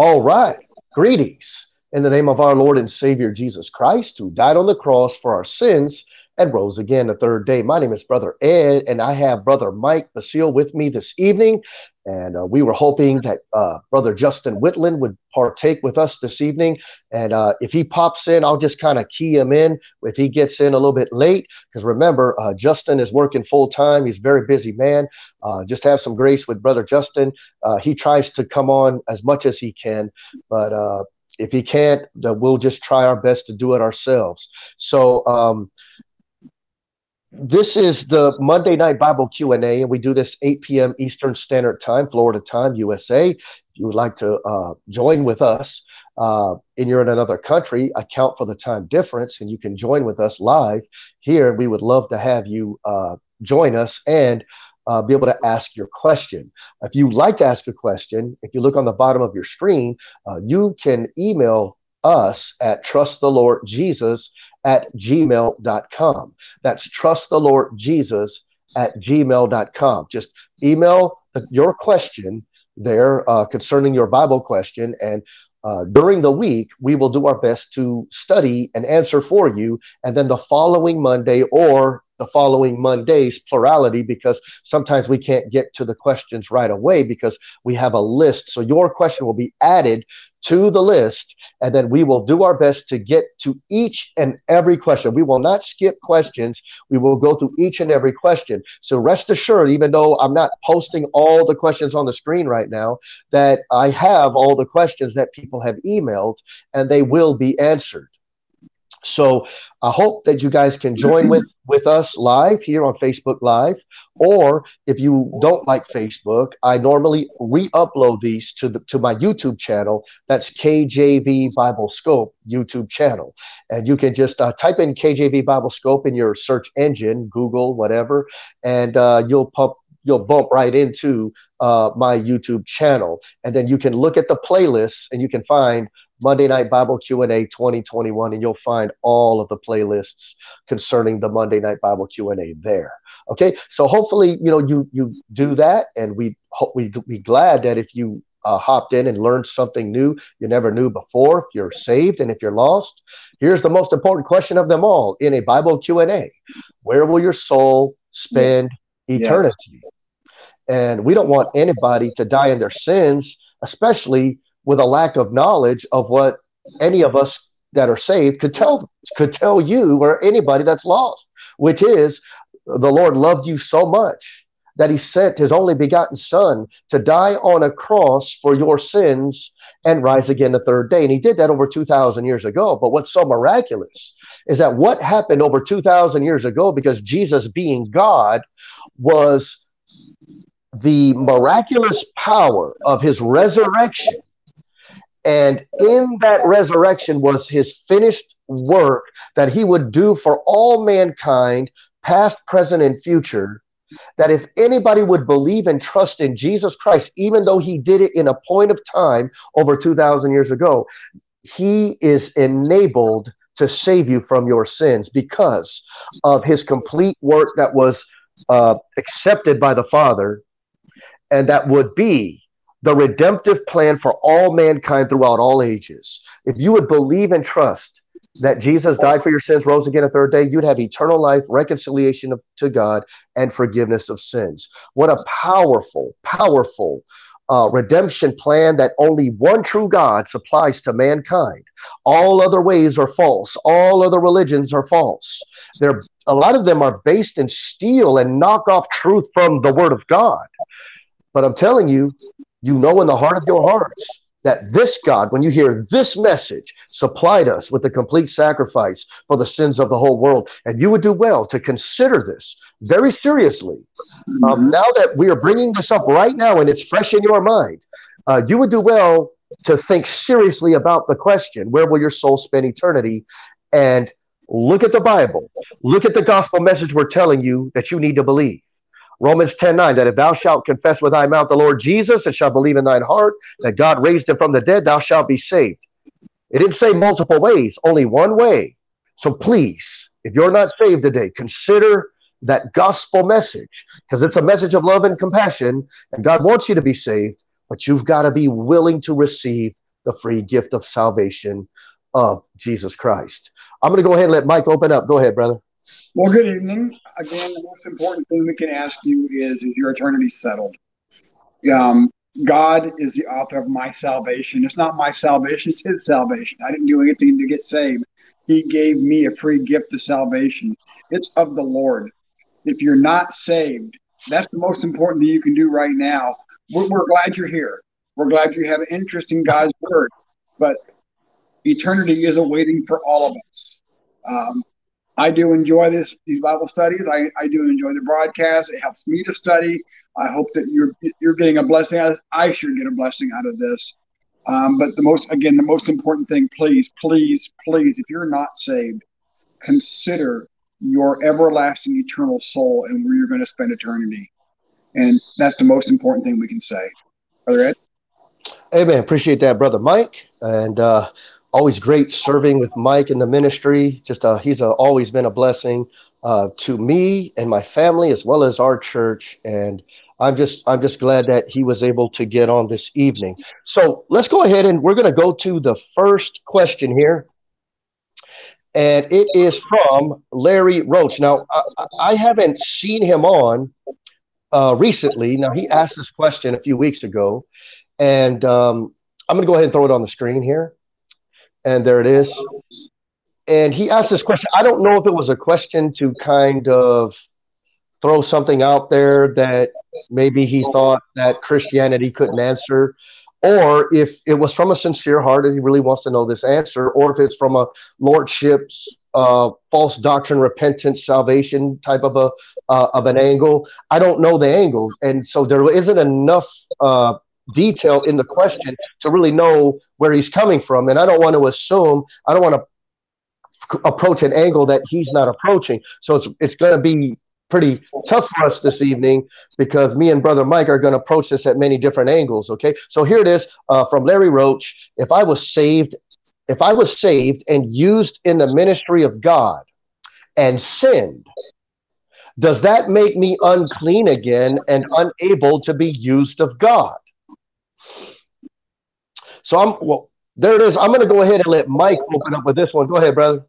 All right. Greetings in the name of our Lord and Savior Jesus Christ, who died on the cross for our sins and rose again the third day. My name is Brother Ed, and I have Brother Mike Basile with me this evening. And uh, we were hoping that uh, Brother Justin Whitland would partake with us this evening. And uh, if he pops in, I'll just kind of key him in if he gets in a little bit late. Because remember, uh, Justin is working full time. He's a very busy man. Uh, just have some grace with Brother Justin. Uh, he tries to come on as much as he can, but if he can't, we'll just try our best to do it ourselves. So, um, this is the Monday night Bible Q&A, and we do this 8 p.m. Eastern Standard Time, Florida time, USA. If you would like to uh, join with us uh, and you're in another country, account for the time difference, and you can join with us live here. We would love to have you uh, join us and uh, be able to ask your question. If you'd like to ask a question, if you look on the bottom of your screen, uh, you can email us at trust the Lord Jesus at gmail.com. That's trust the Lord Jesus at gmail.com. Just email your question there uh, concerning your Bible question. And uh, during the week, we will do our best to study and answer for you. And then the following Monday or the following Mondays, plurality, because sometimes we can't get to the questions right away because we have a list. So your question will be added to the list, and then we will do our best to get to each and every question. We will not skip questions. We will go through each and every question. So rest assured, even though I'm not posting all the questions on the screen right now, that I have all the questions that people have emailed and they will be answered. So I hope that you guys can join with with us live here on Facebook Live, or if you don't like Facebook, I normally re-upload these to the to my YouTube channel. That's KJV Bible Scope YouTube channel, and you can just uh, type in KJV Bible Scope in your search engine, Google, whatever, and uh, you'll pump you'll bump right into uh, my YouTube channel, and then you can look at the playlists and you can find Monday Night Bible Q&A 2021 and you'll find all of the playlists concerning the Monday Night Bible Q&A there. Okay? So hopefully, you know, you you do that and we hope we be glad that if you uh, hopped in and learned something new you never knew before if you're saved and if you're lost here's the most important question of them all in a bible q&a where will your soul spend eternity and we don't want anybody to die in their sins especially with a lack of knowledge of what any of us that are saved could tell could tell you or anybody that's lost, which is the Lord loved you so much that he sent his only begotten son to die on a cross for your sins and rise again the third day. And he did that over 2,000 years ago. But what's so miraculous is that what happened over 2,000 years ago, because Jesus being God was the miraculous power of his resurrection and in that resurrection was his finished work that he would do for all mankind, past, present, and future. That if anybody would believe and trust in Jesus Christ, even though he did it in a point of time over 2,000 years ago, he is enabled to save you from your sins because of his complete work that was uh, accepted by the Father and that would be the redemptive plan for all mankind throughout all ages. If you would believe and trust that Jesus died for your sins, rose again a third day, you'd have eternal life, reconciliation to God, and forgiveness of sins. What a powerful, powerful uh, redemption plan that only one true God supplies to mankind. All other ways are false. All other religions are false. They're a lot of them are based in steal and knock off truth from the Word of God. But I'm telling you, you know in the heart of your hearts that this God, when you hear this message, supplied us with the complete sacrifice for the sins of the whole world. And you would do well to consider this very seriously. Um, now that we are bringing this up right now and it's fresh in your mind, uh, you would do well to think seriously about the question where will your soul spend eternity? And look at the Bible, look at the gospel message we're telling you that you need to believe. Romans 10 9, that if thou shalt confess with thy mouth the Lord Jesus and shalt believe in thine heart that God raised him from the dead, thou shalt be saved. It didn't say multiple ways, only one way. So please, if you're not saved today, consider that gospel message because it's a message of love and compassion, and God wants you to be saved, but you've got to be willing to receive the free gift of salvation of Jesus Christ. I'm going to go ahead and let Mike open up. Go ahead, brother. Well, good evening. Again, the most important thing we can ask you is Is your eternity settled? Um, God is the author of my salvation. It's not my salvation, it's His salvation. I didn't do anything to get saved. He gave me a free gift of salvation. It's of the Lord. If you're not saved, that's the most important thing you can do right now. We're, we're glad you're here. We're glad you have an interest in God's word, but eternity is awaiting for all of us. Um, I do enjoy this these Bible studies. I, I do enjoy the broadcast. It helps me to study. I hope that you're you're getting a blessing out of this. I sure get a blessing out of this. Um, but the most again, the most important thing, please, please, please, if you're not saved, consider your everlasting eternal soul and where you're going to spend eternity. And that's the most important thing we can say. Brother Ed? Amen. Appreciate that, Brother Mike. And uh, always great serving with Mike in the ministry. Just uh, he's a, always been a blessing uh, to me and my family as well as our church. And I'm just I'm just glad that he was able to get on this evening. So let's go ahead and we're going to go to the first question here. And it is from Larry Roach. Now, I, I haven't seen him on uh, recently. Now, he asked this question a few weeks ago, and um, I'm going to go ahead and throw it on the screen here. And there it is. And he asked this question. I don't know if it was a question to kind of throw something out there that maybe he thought that Christianity couldn't answer, or if it was from a sincere heart and he really wants to know this answer, or if it's from a lordship's uh, false doctrine, repentance, salvation type of a uh, of an angle. I don't know the angle, and so there isn't enough uh, detail in the question to really know where he's coming from. And I don't want to assume, I don't want to approach an angle that he's not approaching. So it's it's going to be pretty tough for us this evening because me and brother Mike are going to approach this at many different angles. Okay, so here it is uh, from Larry Roach. If I was saved, if I was saved and used in the ministry of God and sinned, does that make me unclean again and unable to be used of God? So I'm well. There it is. I'm going to go ahead and let Mike open up with this one. Go ahead, brother.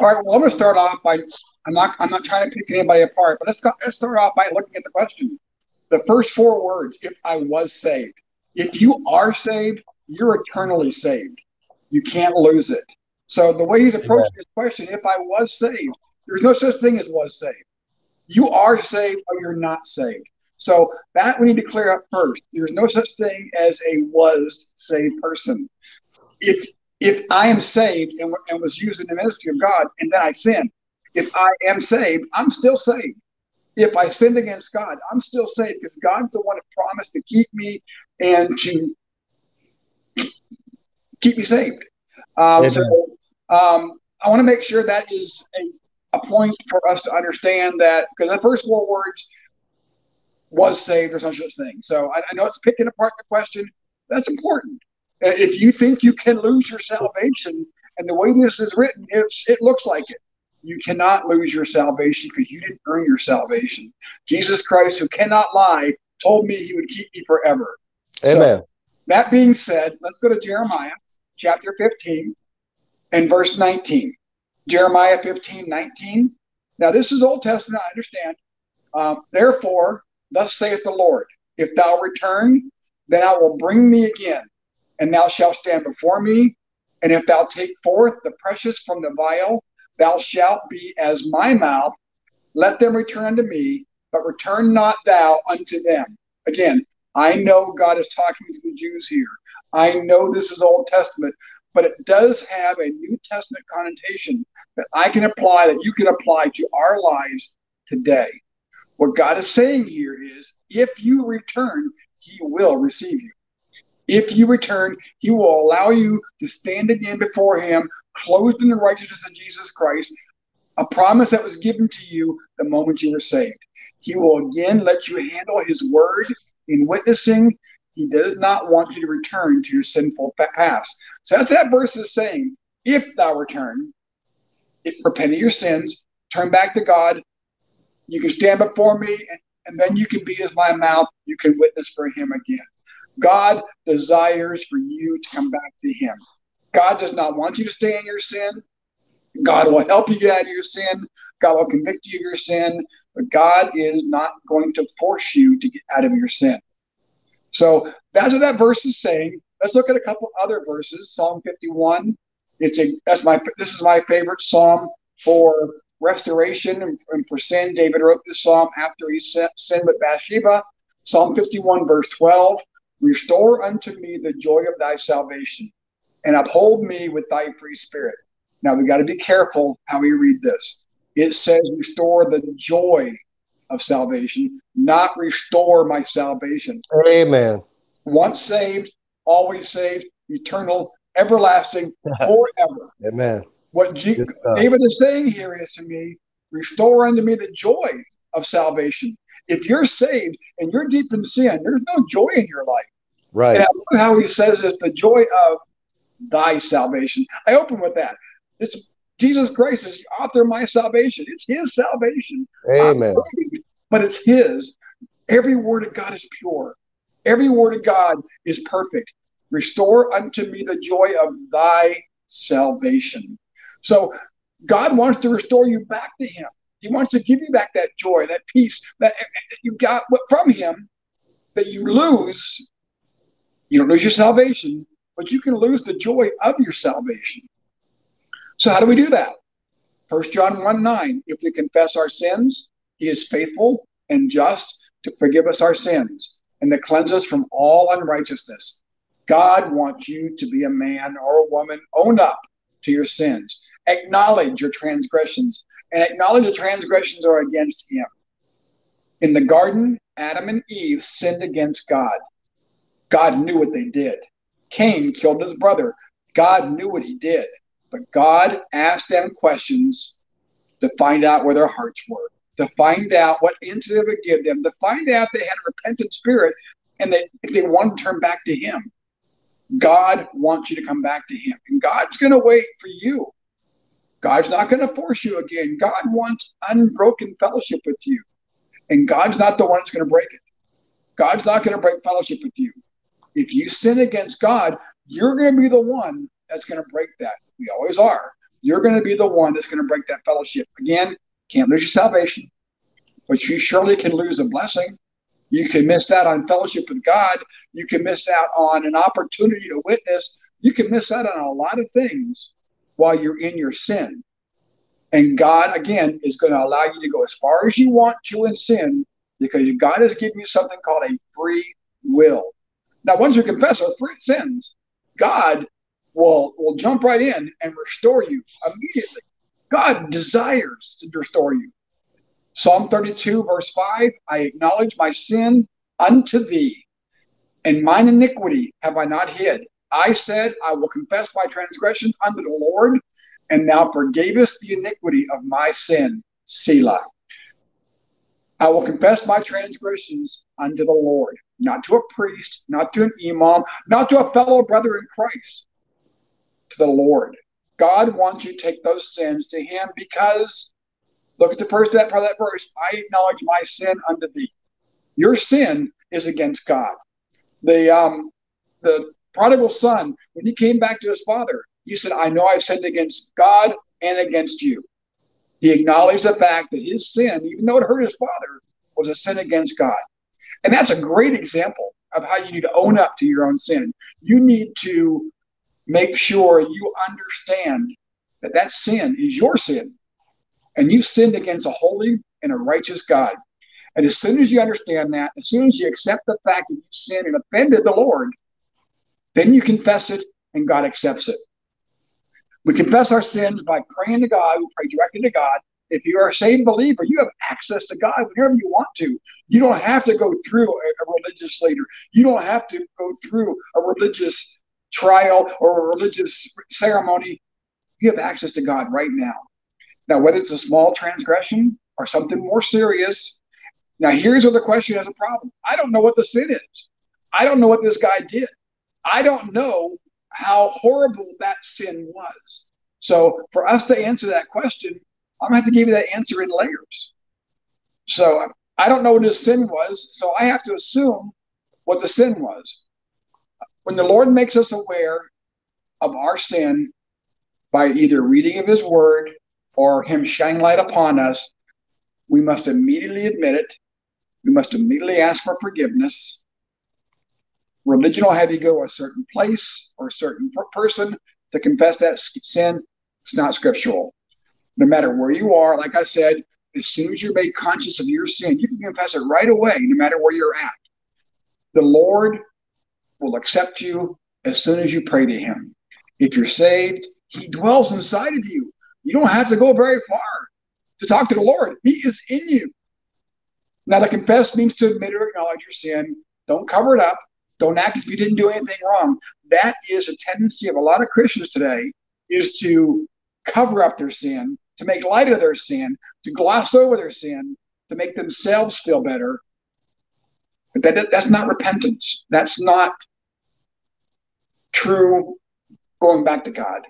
All right. Well, I'm going to start off by I'm not I'm not trying to pick anybody apart, but let's go, let's start off by looking at the question. The first four words: "If I was saved." If you are saved, you're eternally saved. You can't lose it. So the way he's approaching this question, if I was saved, there's no such thing as was saved. You are saved or you're not saved. So that we need to clear up first. There's no such thing as a was saved person. If if I am saved and, and was used in the ministry of God and then I sin, if I am saved, I'm still saved. If I sinned against God, I'm still saved because God's the one that promised to keep me and to keep me saved. Um, so um, I want to make sure that is a, a point for us to understand that because the first four words was saved or some such thing. So I, I know it's picking apart the question. That's important. Uh, if you think you can lose your salvation, and the way this is written, it's, it looks like it. You cannot lose your salvation because you didn't earn your salvation. Jesus Christ, who cannot lie, told me he would keep me forever. Amen. So, that being said, let's go to Jeremiah chapter 15 and verse 19. Jeremiah 15, 19. Now, this is Old Testament, I understand. Um, Therefore, Thus saith the Lord, if thou return, then I will bring thee again, and thou shalt stand before me. And if thou take forth the precious from the vial, thou shalt be as my mouth. Let them return unto me, but return not thou unto them. Again, I know God is talking to the Jews here. I know this is Old Testament, but it does have a New Testament connotation that I can apply, that you can apply to our lives today. What God is saying here is if you return, he will receive you. If you return, he will allow you to stand again before him, clothed in the righteousness of Jesus Christ, a promise that was given to you the moment you were saved. He will again let you handle his word in witnessing. He does not want you to return to your sinful past. So that's that verse is saying, if thou return, repent of your sins, turn back to God, you can stand before me, and, and then you can be as my mouth. You can witness for him again. God desires for you to come back to Him. God does not want you to stay in your sin. God will help you get out of your sin. God will convict you of your sin, but God is not going to force you to get out of your sin. So that's what that verse is saying. Let's look at a couple other verses. Psalm 51. It's a that's my this is my favorite psalm for restoration and, and for sin. David wrote this psalm after he sinned with Bathsheba. Psalm 51, verse 12. Restore unto me the joy of thy salvation, and uphold me with thy free spirit. Now we got to be careful how we read this. It says, restore the joy of salvation, not restore my salvation. Amen. Once saved, always saved, eternal, everlasting, forever. Amen. What G- David is saying here is to me, restore unto me the joy of salvation. If you're saved and you're deep in sin, there's no joy in your life. Right. And how he says it's the joy of thy salvation. I open with that. It's Jesus Christ is the author of my salvation. It's his salvation. Amen. Saved, but it's his. Every word of God is pure. Every word of God is perfect. Restore unto me the joy of thy salvation. So God wants to restore you back to him. He wants to give you back that joy, that peace that you got from him that you lose. You don't lose your salvation, but you can lose the joy of your salvation. So how do we do that? First John 1 9, if we confess our sins, he is faithful and just to forgive us our sins and to cleanse us from all unrighteousness. God wants you to be a man or a woman, own up to your sins, acknowledge your transgressions, and acknowledge the transgressions are against him. In the garden, Adam and Eve sinned against God. God knew what they did. Cain killed his brother. God knew what he did. But God asked them questions to find out where their hearts were, to find out what answer would give them, to find out they had a repentant spirit and that if they want to turn back to Him. God wants you to come back to Him, and God's going to wait for you. God's not going to force you again. God wants unbroken fellowship with you, and God's not the one that's going to break it. God's not going to break fellowship with you. If you sin against God, you're going to be the one that's going to break that. We always are. You're going to be the one that's going to break that fellowship. Again, can't lose your salvation, but you surely can lose a blessing. You can miss out on fellowship with God. You can miss out on an opportunity to witness. You can miss out on a lot of things while you're in your sin. And God, again, is going to allow you to go as far as you want to in sin because God has given you something called a free will. Now, once you confess our free sins, God will will jump right in and restore you immediately. God desires to restore you. Psalm 32, verse 5 I acknowledge my sin unto thee, and mine iniquity have I not hid. I said, I will confess my transgressions unto the Lord, and thou forgavest the iniquity of my sin. Selah. I will confess my transgressions unto the Lord, not to a priest, not to an imam, not to a fellow brother in Christ, to the Lord. God wants you to take those sins to Him because look at the first part of that verse. I acknowledge my sin unto thee. Your sin is against God. The um the prodigal son, when he came back to his father, he said, I know I've sinned against God and against you. He acknowledged the fact that his sin, even though it hurt his father, was a sin against God. And that's a great example of how you need to own up to your own sin. You need to make sure you understand that that sin is your sin and you've sinned against a holy and a righteous God. And as soon as you understand that, as soon as you accept the fact that you've sinned and offended the Lord, then you confess it and God accepts it. We confess our sins by praying to God. We pray directly to God. If you are a saved believer, you have access to God whenever you want to. You don't have to go through a, religious leader. You don't have to go through a religious trial or a religious ceremony, you have access to God right now. Now, whether it's a small transgression or something more serious, now here's where the question has a problem. I don't know what the sin is. I don't know what this guy did. I don't know how horrible that sin was. So, for us to answer that question, I'm to have to give you that answer in layers. So, I don't know what his sin was. So, I have to assume what the sin was. when the Lord makes us aware of our sin by either reading of his word or him shining light upon us, we must immediately admit it. We must immediately ask for forgiveness. Religion will have you go a certain place or a certain person to confess that sin. It's not scriptural. No matter where you are, like I said, as soon as you're made conscious of your sin, you can confess it right away, no matter where you're at. The Lord will accept you as soon as you pray to Him. If you're saved, He dwells inside of you. You don't have to go very far to talk to the Lord. He is in you. Now, to confess means to admit or acknowledge your sin. Don't cover it up. Don't act if you didn't do anything wrong. That is a tendency of a lot of Christians today is to cover up their sin, to make light of their sin, to gloss over their sin, to make themselves feel better. But that, that's not repentance. That's not true going back to God.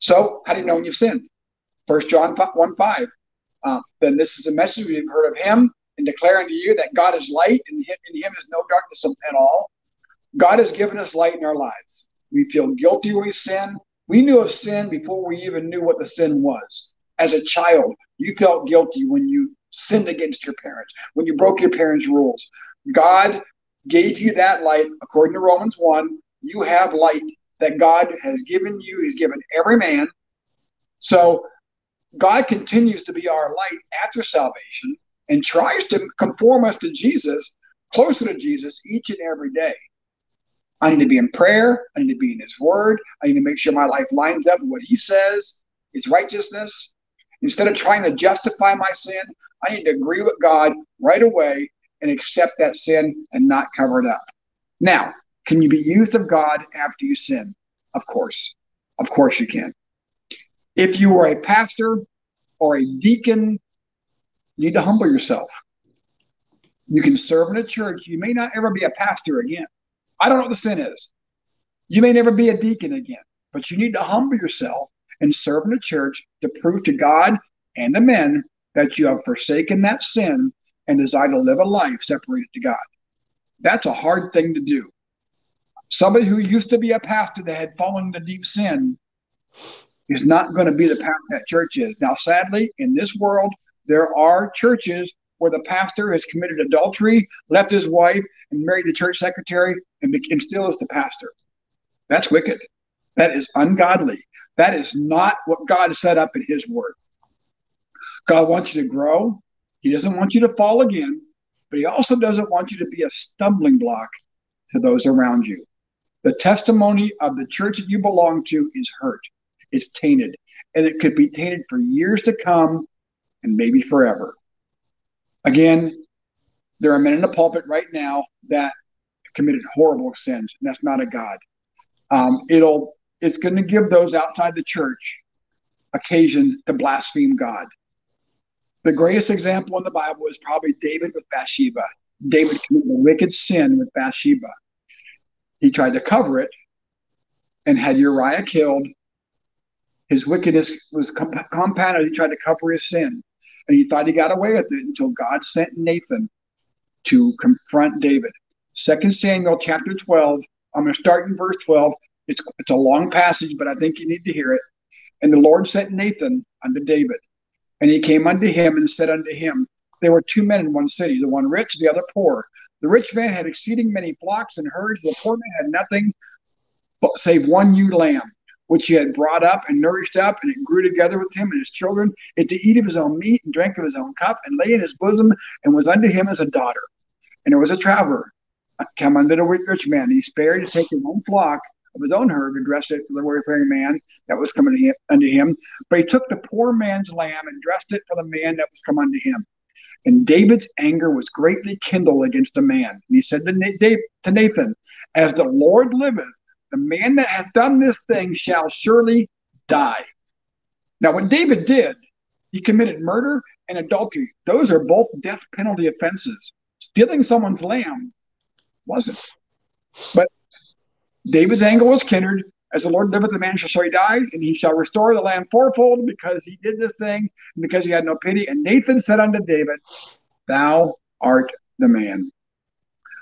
So, how do you know when you've sinned? First John 1 5. Uh, then this is a message we've heard of him and declaring to you that God is light and in him is no darkness at all. God has given us light in our lives. We feel guilty when we sin. We knew of sin before we even knew what the sin was. As a child, you felt guilty when you sinned against your parents, when you broke your parents' rules. God gave you that light, according to Romans 1. You have light that God has given you, He's given every man. So God continues to be our light after salvation and tries to conform us to Jesus, closer to Jesus each and every day. I need to be in prayer. I need to be in His Word. I need to make sure my life lines up with what He says is righteousness. Instead of trying to justify my sin, I need to agree with God right away and accept that sin and not cover it up. Now, can you be used of God after you sin? Of course. Of course you can. If you are a pastor or a deacon, you need to humble yourself. You can serve in a church. You may not ever be a pastor again. I don't know what the sin is. You may never be a deacon again, but you need to humble yourself and serve in a church to prove to God and the men that you have forsaken that sin and desire to live a life separated to God. That's a hard thing to do. Somebody who used to be a pastor that had fallen into deep sin is not going to be the pastor that church is. Now, sadly, in this world, there are churches where the pastor has committed adultery, left his wife, and married the church secretary, and, and still is the pastor. That's wicked. That is ungodly. That is not what God set up in His Word. God wants you to grow. He doesn't want you to fall again, but He also doesn't want you to be a stumbling block to those around you. The testimony of the church that you belong to is hurt, it's tainted, and it could be tainted for years to come and maybe forever. Again, there are men in the pulpit right now that committed horrible sins, and that's not a God. Um, it'll it's going to give those outside the church occasion to blaspheme God. The greatest example in the Bible is probably David with Bathsheba. David committed a wicked sin with Bathsheba. He tried to cover it and had Uriah killed. His wickedness was compounded. He tried to cover his sin, and he thought he got away with it until God sent Nathan to confront David. Second Samuel chapter 12. I'm going to start in verse 12. It's, it's a long passage, but I think you need to hear it. And the Lord sent Nathan unto David. And he came unto him and said unto him, There were two men in one city, the one rich, the other poor. The rich man had exceeding many flocks and herds. The poor man had nothing but save one ewe lamb, which he had brought up and nourished up, and it grew together with him and his children, and to eat of his own meat and drank of his own cup, and lay in his bosom, and was unto him as a daughter. And there was a traveler come unto the rich man. He spared to take his own flock of his own herd and dressed it for the warfaring man that was coming unto him. But he took the poor man's lamb and dressed it for the man that was come unto him. And David's anger was greatly kindled against the man. And he said to Nathan, As the Lord liveth, the man that hath done this thing shall surely die. Now, what David did, he committed murder and adultery. Those are both death penalty offenses. Stealing someone's lamb wasn't. But David's anger was kindled. As the Lord liveth, the man shall surely die, and he shall restore the lamb fourfold because he did this thing, and because he had no pity. And Nathan said unto David, Thou art the man.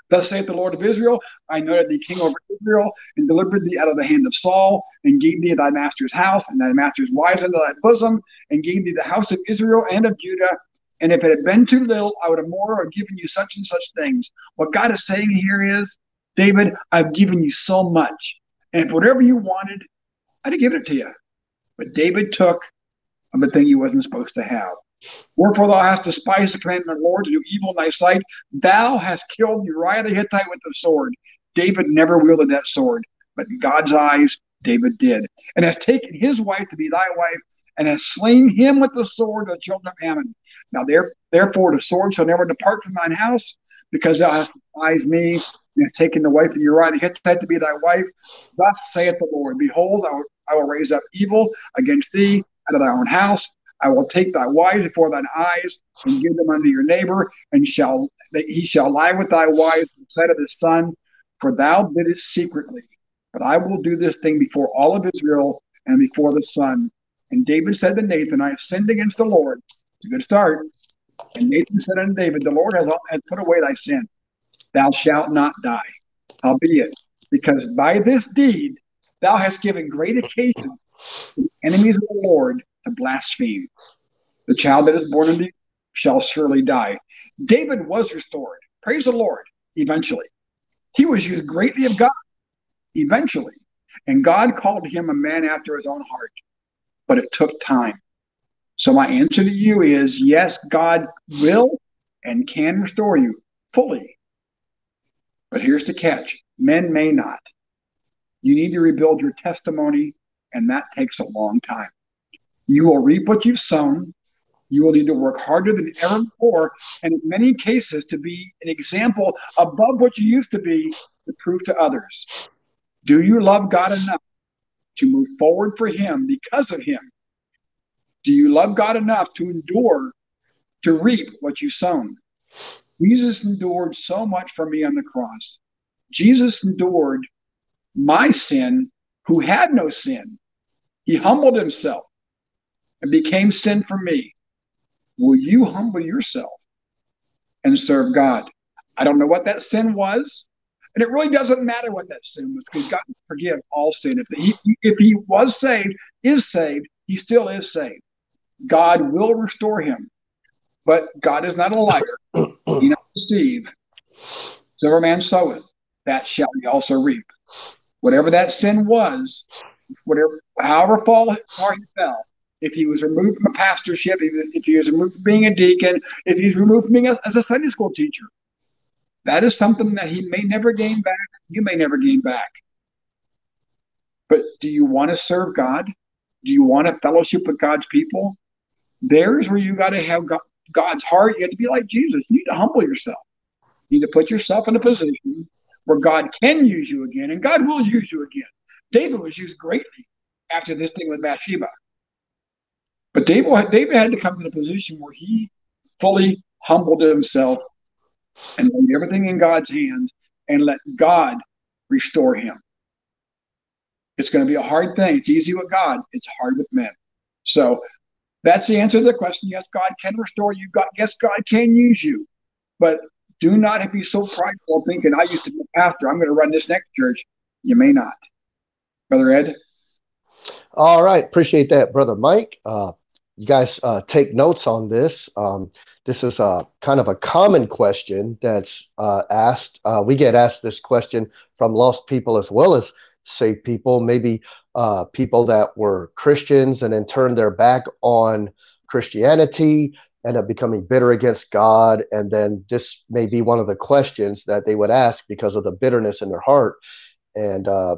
Thus saith the Lord of Israel, I anointed thee king over Israel, and delivered thee out of the hand of Saul, and gave thee thy master's house, and thy master's wives into thy bosom, and gave thee the house of Israel and of Judah. And if it had been too little, I would have more have given you such and such things. What God is saying here is, David, I've given you so much. And if whatever you wanted, I'd have given it to you. But David took of the thing he wasn't supposed to have. Wherefore thou hast despised the commandment of the Lord to do evil in thy sight. Thou hast killed Uriah the Hittite with the sword. David never wielded that sword, but in God's eyes, David did. And has taken his wife to be thy wife, and has slain him with the sword of the children of Ammon. Now there, therefore the sword shall never depart from thine house, because thou hast despised me, and hast taken the wife of Uriah the Hittite to be thy wife. Thus saith the Lord, Behold, I will, I will raise up evil against thee out of thy own house, I will take thy wives before thine eyes and give them unto your neighbor, and shall that he shall lie with thy wife in sight of the sun, for thou didst secretly. But I will do this thing before all of Israel and before the sun. And David said to Nathan, I have sinned against the Lord. It's a good start. And Nathan said unto David, The Lord has, has put away thy sin. Thou shalt not die. Howbeit, because by this deed thou hast given great occasion to the enemies of the Lord to blaspheme. The child that is born unto you shall surely die. David was restored. Praise the Lord. Eventually, he was used greatly of God. Eventually, and God called him a man after his own heart, but it took time. So my answer to you is yes, God will and can restore you fully. But here's the catch men may not. You need to rebuild your testimony, and that takes a long time. You will reap what you've sown. You will need to work harder than ever before, and in many cases, to be an example above what you used to be to prove to others. Do you love God enough to move forward for Him because of Him? Do you love God enough to endure to reap what you sown? Jesus endured so much for me on the cross. Jesus endured my sin, who had no sin. He humbled himself and became sin for me, will you humble yourself and serve God? I don't know what that sin was. And it really doesn't matter what that sin was because God forgive all sin. If he, if he was saved, is saved, he still is saved. God will restore him. But God is not a liar. he not deceive. Whatever man soweth, that shall he also reap. Whatever that sin was, whatever, however far he fell, if he was removed from a pastorship, if he was removed from being a deacon, if he's removed from being a, as a Sunday school teacher. That is something that he may never gain back. You may never gain back. But do you want to serve God? Do you want to fellowship with God's people? There's where you got to have God's heart. You have to be like Jesus. You need to humble yourself. You need to put yourself in a position where God can use you again, and God will use you again. David was used greatly after this thing with Bathsheba. But David, David had to come to the position where he fully humbled himself and laid everything in God's hands and let God restore him. It's going to be a hard thing. It's easy with God, it's hard with men. So that's the answer to the question. Yes, God can restore you. God, yes, God can use you. But do not be so prideful thinking, I used to be a pastor. I'm going to run this next church. You may not. Brother Ed? All right. Appreciate that, Brother Mike. Uh, you guys uh, take notes on this. Um, this is a kind of a common question that's uh, asked. Uh, we get asked this question from lost people as well as saved people, maybe uh, people that were Christians and then turned their back on Christianity, end up becoming bitter against God. And then this may be one of the questions that they would ask because of the bitterness in their heart. And uh,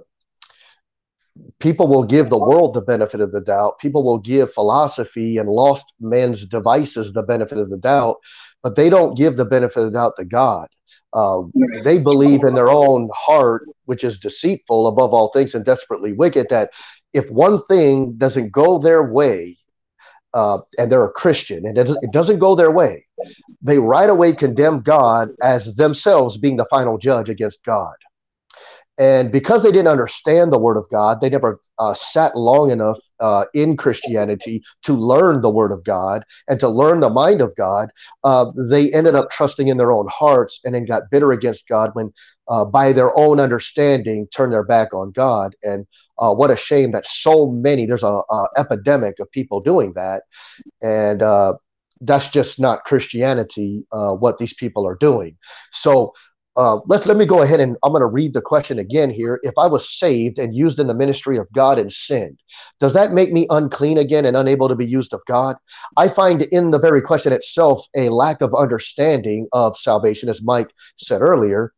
people will give the world the benefit of the doubt. People will give philosophy and lost men's devices the benefit of the doubt, but they don't give the benefit of the doubt to God. Uh, they believe in their own heart, which is deceitful above all things and desperately wicked, that if one thing doesn't go their way, uh, and they're a Christian and it doesn't go their way, they right away condemn God as themselves being the final judge against God. And because they didn't understand the Word of God, they never uh, sat long enough uh, in Christianity to learn the Word of God and to learn the mind of God. Uh, they ended up trusting in their own hearts and then got bitter against God when, uh, by their own understanding, turned their back on God. And uh, what a shame that so many, there's a, a epidemic of people doing that. And uh, that's just not Christianity, what these people are doing. So, uh, let let me go ahead and I'm going to read the question again here. If I was saved and used in the ministry of God and sinned, does that make me unclean again and unable to be used of God? I find in the very question itself a lack of understanding of salvation, as Mike said earlier,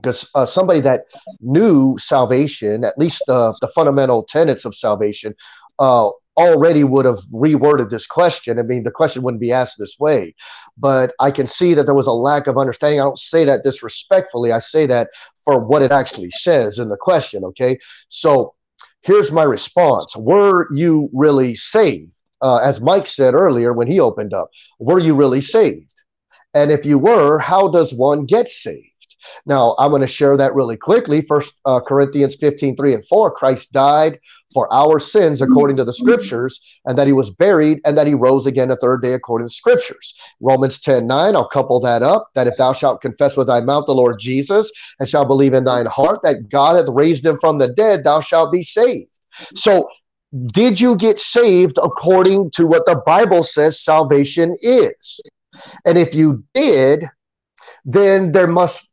because uh, somebody that knew salvation, at least the, the fundamental tenets of salvation, uh, already would have reworded this question. I mean, the question wouldn't be asked this way. But I can see that there was a lack of understanding. I don't say that disrespectfully. I say that for what it actually says in the question. Okay. So here's my response Were you really saved? Uh, as Mike said earlier when he opened up, were you really saved? And if you were, how does one get saved? Now, I'm going to share that really quickly. First uh, Corinthians 15, 3 and 4. Christ died for our sins according to the scriptures, and that he was buried, and that he rose again the third day according to scriptures. Romans 10, 9. I'll couple that up that if thou shalt confess with thy mouth the Lord Jesus, and shalt believe in thine heart that God hath raised him from the dead, thou shalt be saved. So, did you get saved according to what the Bible says salvation is? And if you did, then there must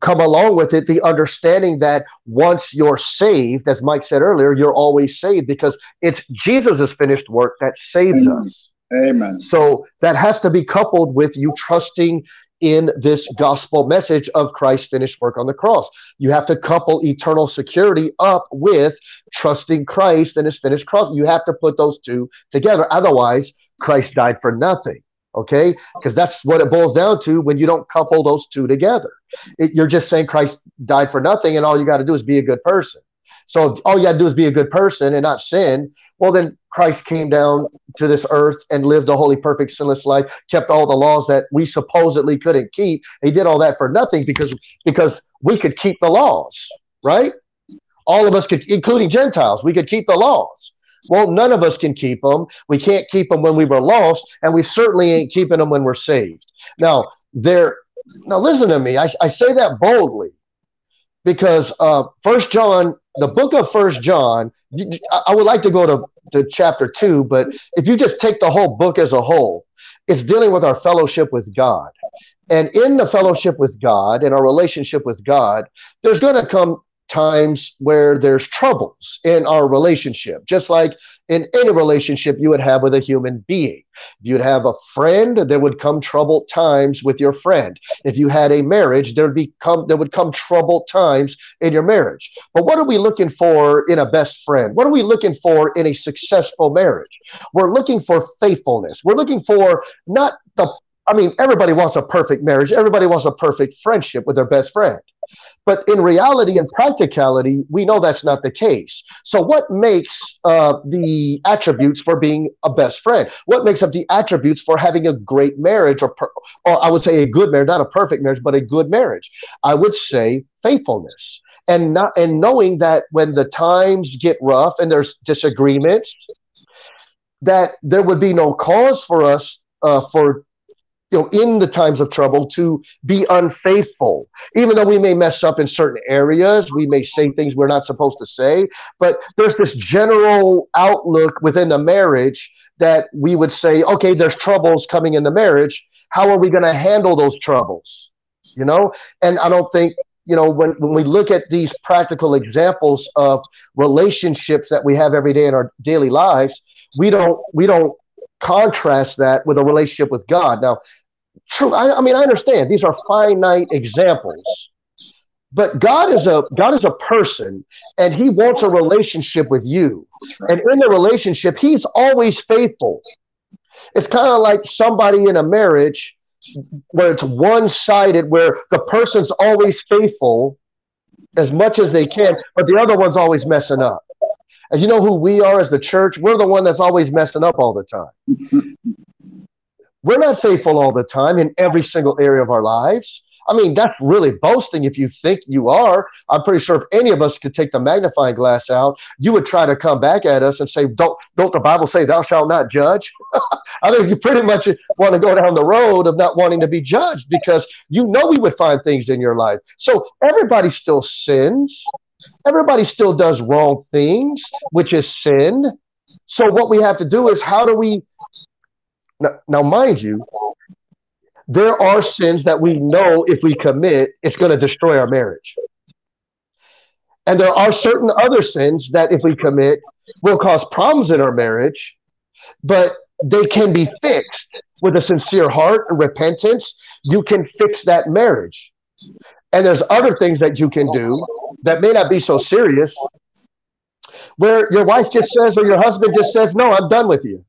come along with it the understanding that once you're saved, as Mike said earlier, you're always saved because it's Jesus's finished work that saves Amen. us. Amen. So that has to be coupled with you trusting in this gospel message of Christ's finished work on the cross. You have to couple eternal security up with trusting Christ and his finished cross. You have to put those two together. Otherwise, Christ died for nothing okay? Because that's what it boils down to when you don't couple those two together. It, you're just saying christ died for nothing and all you got to do is be a good person. So all you got to do is be a good person and not sin. Well then christ came down to this earth and lived a holy perfect sinless life kept all the laws that we supposedly couldn't keep. He did all that for nothing because because we could keep the laws right? All of us could including gentiles we could keep the laws well, none of us can keep them. We can't keep them when we were lost, and we certainly ain't keeping them when we're saved. Now, there. Now, listen to me. I, I say that boldly because uh, First John, the book of First John. I would like to go to, to chapter two, but if you just take the whole book as a whole, it's dealing with our fellowship with God. And in the fellowship with God, in our relationship with God, there's going to come times where there's troubles in our relationship, just like in any relationship you would have with a human being. If you'd have a friend, there would come troubled times with your friend. If you had a marriage, there'd become there would come troubled times in your marriage. But what are we looking for in a best friend? What are we looking for in a successful marriage? We're looking for faithfulness. We're looking for not the I mean, everybody wants a perfect marriage. Everybody wants a perfect friendship with their best friend. But in reality and practicality, we know that's not the case. So, what makes uh, the attributes for being a best friend? What makes up the attributes for having a great marriage, or, per, or I would say a good marriage, not a perfect marriage, but a good marriage? I would say faithfulness, and not and knowing that when the times get rough and there's disagreements, that there would be no cause for us uh, for you know in the times of trouble to be unfaithful. Even though we may mess up in certain areas we may say things we're not supposed to say but there's this general outlook within the marriage that we would say okay there's troubles coming in the marriage. How are we going to handle those troubles? You know? And i don't think you know when, when we look at these practical examples of relationships that we have every day in our daily lives we don't we don't contrast that with a relationship with God. Now, true, I, I mean, I understand these are finite examples, but God is a God is a person, and He wants a relationship with you. And in the relationship, He's always faithful. It's kind of like somebody in a marriage where it's one sided, where the person's always faithful as much as they can, but the other one's always messing up. And you know who we are as the church? We're the one that's always messing up all the time. We're not faithful all the time in every single area of our lives. I mean, that's really boasting if you think you are. I'm pretty sure if any of us could take the magnifying glass out, you would try to come back at us and say, Don't don't the Bible say thou shalt not judge? I mean, you pretty much want to go down the road of not wanting to be judged because you know we would find things in your life. So everybody still sins. Everybody still does wrong things, which is sin. So what we have to do is how do we now, now mind you, there are sins that we know if we commit, it's going to destroy our marriage. And there are certain other sins that if we commit will cause problems in our marriage, but they can be fixed with a sincere heart and repentance. You can fix that marriage. And there's other things that you can do that may not be so serious, where your wife just says or your husband just says, No, I'm done with you.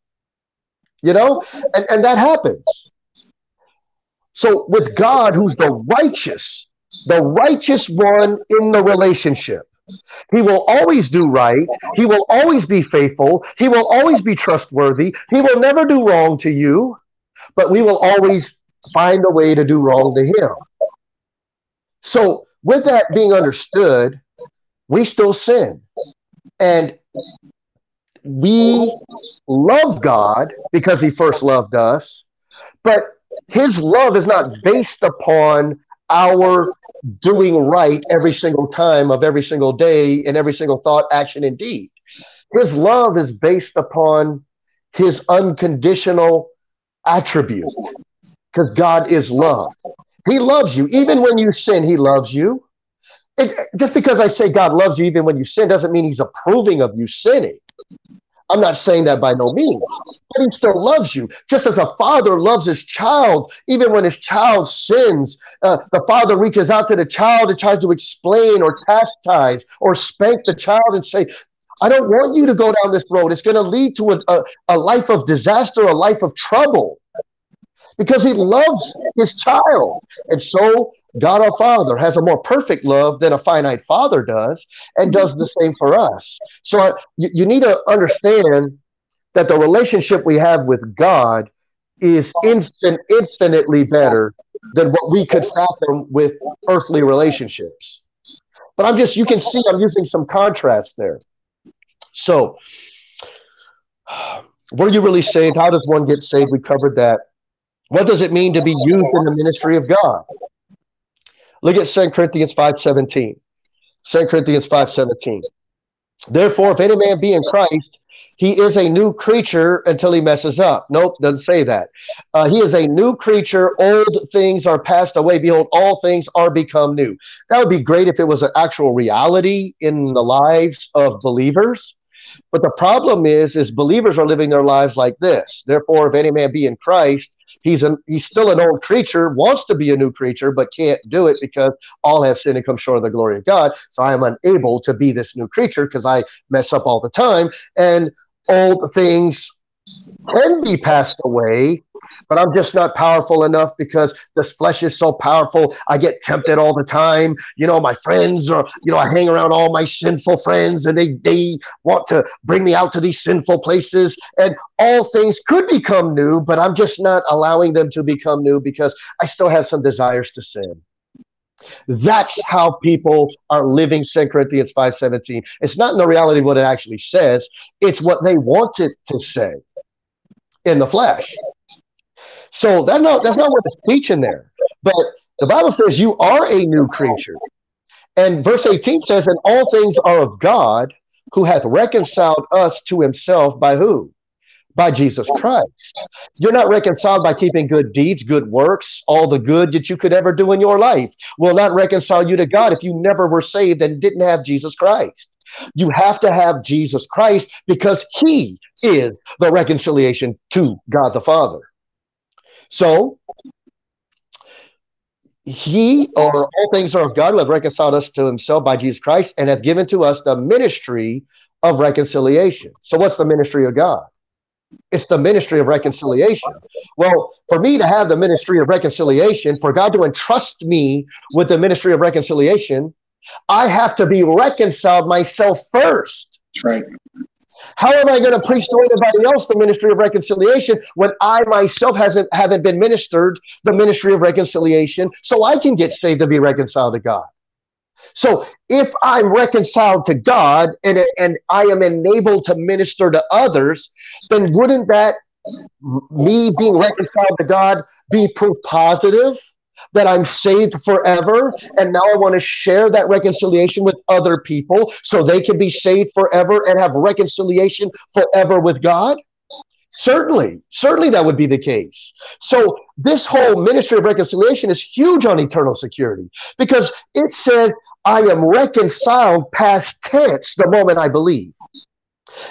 You know, and, and that happens. So with God, who's the righteous, the righteous one in the relationship, he will always do right. He will always be faithful. He will always be trustworthy. He will never do wrong to you, but we will always find a way to do wrong to him. So, with that being understood, we still sin. And we love God because he first loved us, but his love is not based upon our doing right every single time of every single day in every single thought, action, and deed. His love is based upon his unconditional attribute because God is love. He loves you. Even when you sin, he loves you. It, just because I say God loves you even when you sin doesn't mean he's approving of you sinning. I'm not saying that by no means, but he still loves you. Just as a father loves his child, even when his child sins, uh, the father reaches out to the child and tries to explain or chastise or spank the child and say, I don't want you to go down this road. It's going to lead to a, a, a life of disaster, a life of trouble because he loves his child. And so God our Father has a more perfect love than a finite father does and does the same for us. So you, you need to understand that the relationship we have with God is infin- infinitely better than what we could fathom with earthly relationships. But I'm just, you can see I'm using some contrast there. So, were you really saved? How does one get saved? We covered that. What does it mean to be used in the ministry of God? Look at 2 Corinthians 5.17. 2 Corinthians 5.17. Therefore, if any man be in Christ, he is a new creature until he messes up. Nope, doesn't say that. Uh, he is a new creature. Old things are passed away. Behold, all things are become new. That would be great if it was an actual reality in the lives of believers. But the problem is, is believers are living their lives like this. Therefore, if any man be in Christ, he's an he's still an old creature, wants to be a new creature, but can't do it because all have sinned and come short of the glory of God. So I am unable to be this new creature because I mess up all the time. And old things can be passed away, but I'm just not powerful enough because this flesh is so powerful. I get tempted all the time. You know, my friends are, you know, I hang around all my sinful friends and they they want to bring me out to these sinful places. And all things could become new, but I'm just not allowing them to become new because I still have some desires to sin. That's how people are living 2 Corinthians 5:17. It's not in the reality what it actually says, it's what they want it to say in the flesh. So that's not that's not what it's teaching there. But the Bible says you are a new creature. And verse 18 says, and all things are of God who hath reconciled us to himself by who? By Jesus Christ. You're not reconciled by keeping good deeds, good works, all the good that you could ever do in your life will not reconcile you to God if you never were saved and didn't have Jesus Christ. You have to have Jesus Christ because he is the reconciliation to God the Father. So, he or all things are of God who have reconciled us to himself by Jesus Christ and hath given to us the ministry of reconciliation. So, what's the ministry of God? It's the ministry of reconciliation. Well, for me to have the ministry of reconciliation, for God to entrust me with the ministry of reconciliation, I have to be reconciled myself first. That's right. How am I going to preach to anybody else the ministry of reconciliation when I myself hasn't haven't been ministered the ministry of reconciliation so I can get saved to be reconciled to God? So if I'm reconciled to God and, and I am enabled to minister to others, then wouldn't that me being reconciled to God be proof positive that I'm saved forever. And now I want to share that reconciliation with other people so they can be saved forever and have reconciliation forever with God. Certainly, certainly that would be the case. So, this whole ministry of reconciliation is huge on eternal security because it says, I am reconciled past tense the moment I believe.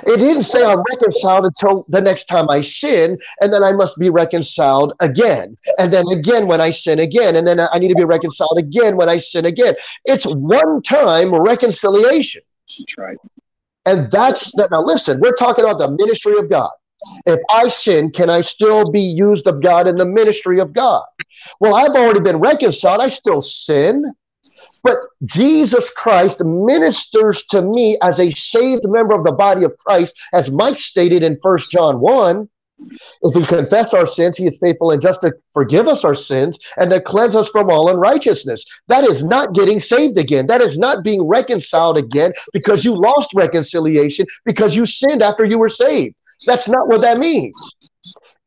It didn't say I'm reconciled until the next time I sin, and then I must be reconciled again. And then again when I sin again, and then I need to be reconciled again when I sin again. It's one time reconciliation. That's right. And that's that. Now, listen, we're talking about the ministry of God. If I sin, can I still be used of God in the ministry of God? Well, I've already been reconciled. I still sin. But Jesus Christ ministers to me as a saved member of the body of Christ, as Mike stated in First John 1. If we confess our sins, he is faithful and just to forgive us our sins and to cleanse us from all unrighteousness. That is not getting saved again. That is not being reconciled again because you lost reconciliation because you sinned after you were saved. That's not what that means.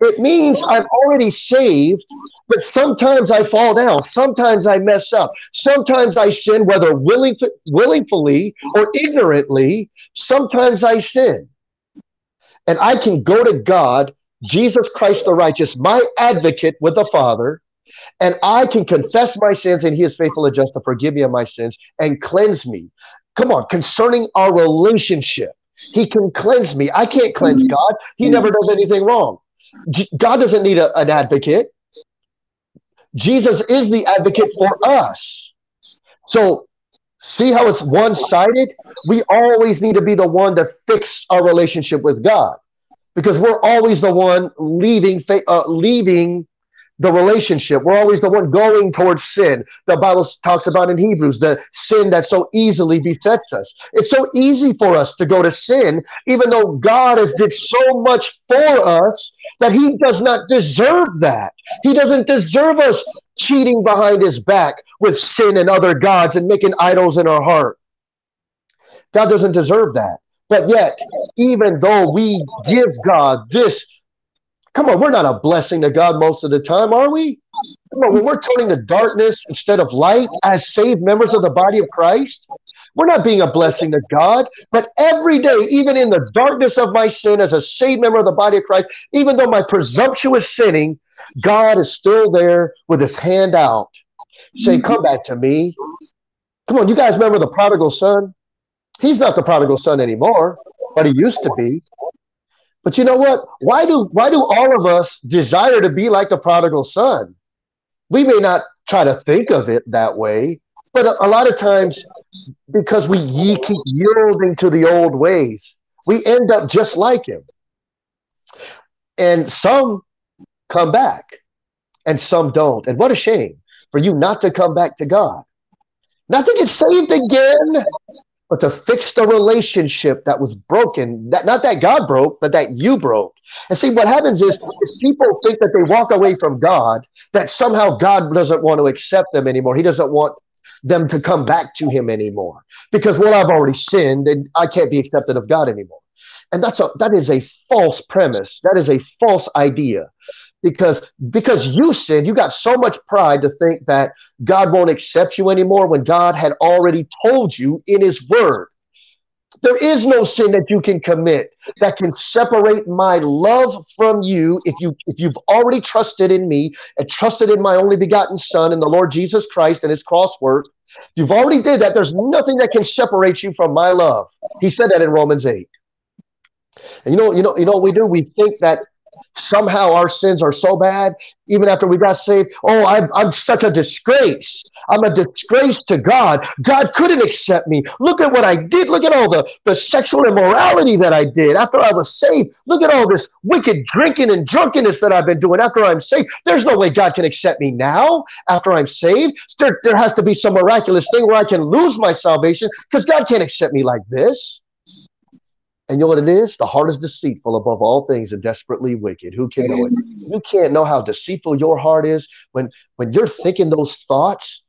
It means I'm already saved, but sometimes I fall down. Sometimes I mess up. Sometimes I sin, whether willing, willingly or ignorantly. Sometimes I sin. And I can go to God, Jesus Christ the righteous, my advocate with the Father, and I can confess my sins, and He is faithful and just to forgive me of my sins and cleanse me. Come on, concerning our relationship, He can cleanse me. I can't cleanse mm-hmm. God, He never does anything wrong. God doesn't need a, an advocate. Jesus is the advocate for us. So, see how it's one sided? We always need to be the one to fix our relationship with God because we're always the one leaving, uh, leaving the relationship. We're always the one going towards sin. The Bible talks about in Hebrews the sin that so easily besets us. It's so easy for us to go to sin, even though God has did so much for us that He does not deserve that. He doesn't deserve us cheating behind His back with sin and other gods and making idols in our heart. God doesn't deserve that. But yet, even though we give God this Come on, we're not a blessing to God most of the time, are we? Come on, when we're turning to darkness instead of light as saved members of the body of Christ, we're not being a blessing to God. But every day, even in the darkness of my sin as a saved member of the body of Christ, even though my presumptuous sinning, God is still there with his hand out, saying, Come back to me. Come on, you guys remember the prodigal son? He's not the prodigal son anymore, but he used to be. But you know what? Why do why do all of us desire to be like the prodigal son? We may not try to think of it that way, but a, a lot of times because we ye keep yielding to the old ways, we end up just like him. And some come back and some don't. And what a shame for you not to come back to God. Not to get saved again, but to fix the relationship that was broken. That, not that God broke, but that you broke. And see, what happens is, is people think that they walk away from God, that somehow God doesn't want to accept them anymore. He doesn't want them to come back to him anymore. Because, well, I've already sinned and I can't be accepted of God anymore. And that's a that is a false premise. That is a false idea because because you sinned. You got so much pride to think that god won't accept you anymore when god had already told you in his word. There is no sin that you can commit that can separate my love from you if you if you've already trusted in me and trusted in my only begotten son and the lord jesus christ and his cross work. If you've already did that. There's nothing that can separate you from my love. He said that in romans 8 and you know you know you know what we do? We think that somehow our sins are so bad, even after we got saved. Oh, I'm, I'm such a disgrace. I'm a disgrace to God. God couldn't accept me. Look at what I did. Look at all the, the sexual immorality that I did after I was saved. Look at all this wicked drinking and drunkenness that I've been doing after I'm saved. There's no way God can accept me now after I'm saved. There, there has to be some miraculous thing where I can lose my salvation because God can't accept me like this. And you know what it is? The heart is deceitful above all things and desperately wicked. Who can know it? Mm-hmm. You can't know how deceitful your heart is when when you're thinking those thoughts.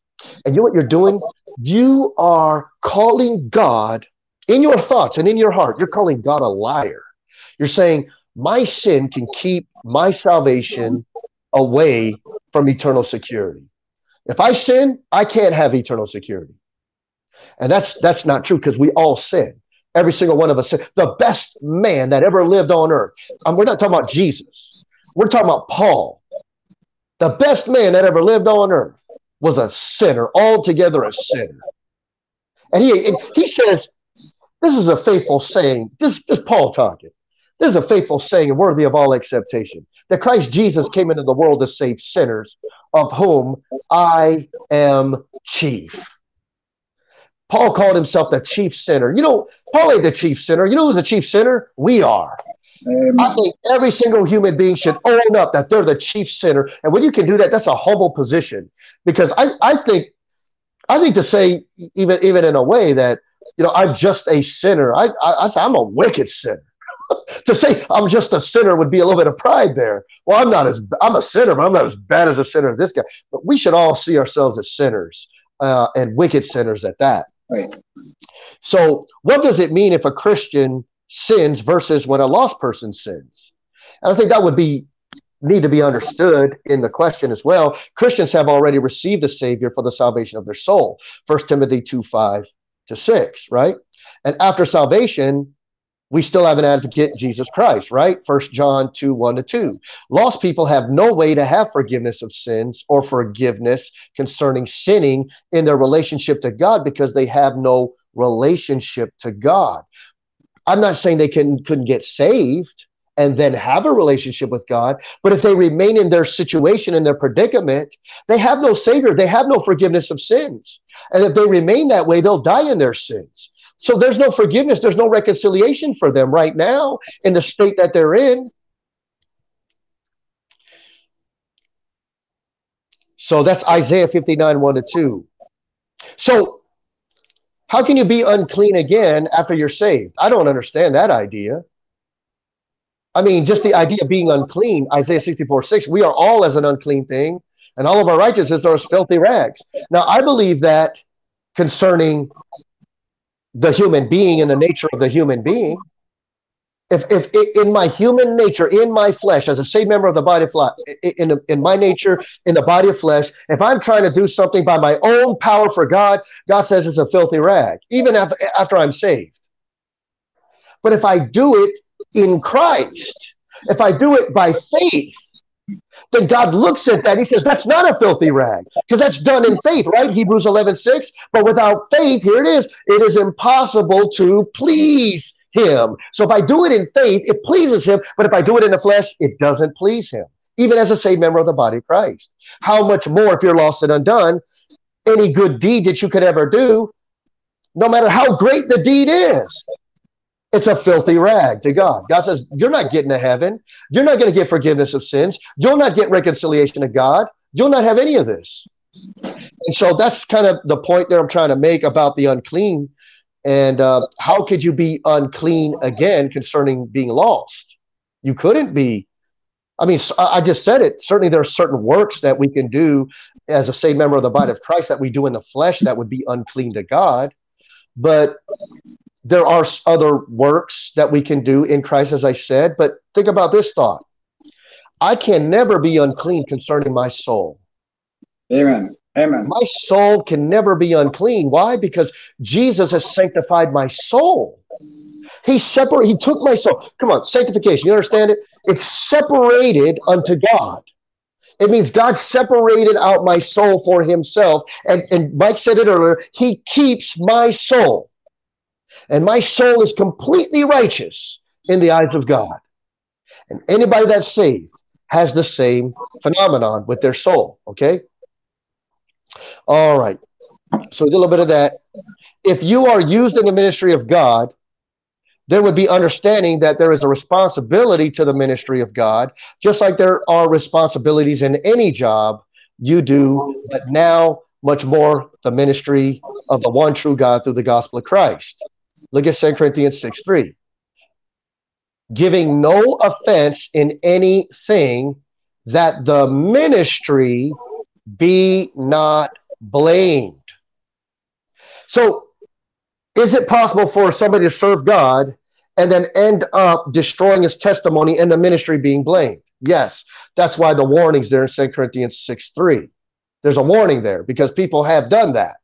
And you know what you're doing? You are calling God in your thoughts and in your heart. You're calling God a liar. You're saying, My sin can keep my salvation away from eternal security. If I sin, I can't have eternal security. And that's that's not true because we all sin. Every single one of us. The best man that ever lived on earth. Um, we're not talking about Jesus. We're talking about Paul. The best man that ever lived on earth was a sinner, altogether a sinner. And he and he says, this is a faithful saying. This, this Paul talking. This is a faithful saying worthy of all acceptation. That Christ Jesus came into the world to save sinners, of whom I am chief. Paul called himself the chief sinner. You know, Paul ain't the chief sinner. You know who's the chief sinner? We are. Amen. I think every single human being should own up that they're the chief sinner. And when you can do that, that's a humble position. Because I, I think I think to say even even in a way that you know I'm just a sinner. I I, I say I'm a wicked sinner. to say I'm just a sinner would be a little bit of pride there. Well, I'm not as I'm a sinner, but I'm not as bad as a sinner as this guy. But we should all see ourselves as sinners uh, and wicked sinners at that. Right. So, what does it mean if a Christian sins versus when a lost person sins? I think that would be need to be understood in the question as well. Christians have already received the Savior for the salvation of their soul. First Timothy 2 5 to 6, right? And after salvation, we still have an advocate, Jesus Christ, right? First John 2, 1 to 2. Lost people have no way to have forgiveness of sins or forgiveness concerning sinning in their relationship to God because they have no relationship to God. I'm not saying they can couldn't get saved and then have a relationship with God, but if they remain in their situation in their predicament, they have no savior, they have no forgiveness of sins. And if they remain that way, they'll die in their sins. So there's no forgiveness, there's no reconciliation for them right now in the state that they're in. So that's Isaiah 59, 1 to 2. So how can you be unclean again after you're saved? I don't understand that idea. I mean, just the idea of being unclean, Isaiah 64, 6, we are all as an unclean thing, and all of our righteousness are as filthy rags. Now, I believe that concerning the human being and the nature of the human being. If, if, in my human nature, in my flesh, as a saved member of the body of flesh, in, in my nature, in the body of flesh, if I'm trying to do something by my own power for God, God says it's a filthy rag, even after, after I'm saved. But if I do it in Christ, if I do it by faith, then God looks at that. He says, that's not a filthy rag because that's done in faith, right? Hebrews 11, 6. But without faith, here it is, it is impossible to please him. So if I do it in faith, it pleases him. But if I do it in the flesh, it doesn't please him, even as a saved member of the body of Christ. How much more if you're lost and undone, any good deed that you could ever do, no matter how great the deed is, it's a filthy rag to God. God says, You're not getting to heaven. You're not going to get forgiveness of sins. You'll not get reconciliation to God. You'll not have any of this. And so that's kind of the point that I'm trying to make about the unclean. And uh, how could you be unclean again concerning being lost? You couldn't be. I mean, I just said it. Certainly, there are certain works that we can do as a saved member of the body of Christ that we do in the flesh that would be unclean to God. But there are other works that we can do in Christ, as I said. But think about this thought I can never be unclean concerning my soul. Amen. Amen. My soul can never be unclean. Why? Because Jesus has sanctified my soul. He separate. He took my soul. Come on, sanctification. You understand it? It's separated unto God. It means God separated out my soul for Himself, and and Mike said it earlier. He keeps my soul and my soul is completely righteous in the eyes of God. And anybody that's saved has the same phenomenon with their soul. Okay. All right. So a little bit of that. If you are used in the ministry of God, there would be understanding that there is a responsibility to the ministry of God, just like there are responsibilities in any job you do, but now much more the ministry of the one true God through the gospel of Christ. Look at 2 Corinthians 6 3. giving no offense in anything, that the ministry be not blamed. So, is it possible for somebody to serve God and then end up destroying his testimony and the ministry being blamed? Yes. That's why the warning's there in 2 Corinthians 6 3. There's a warning there because people have done that.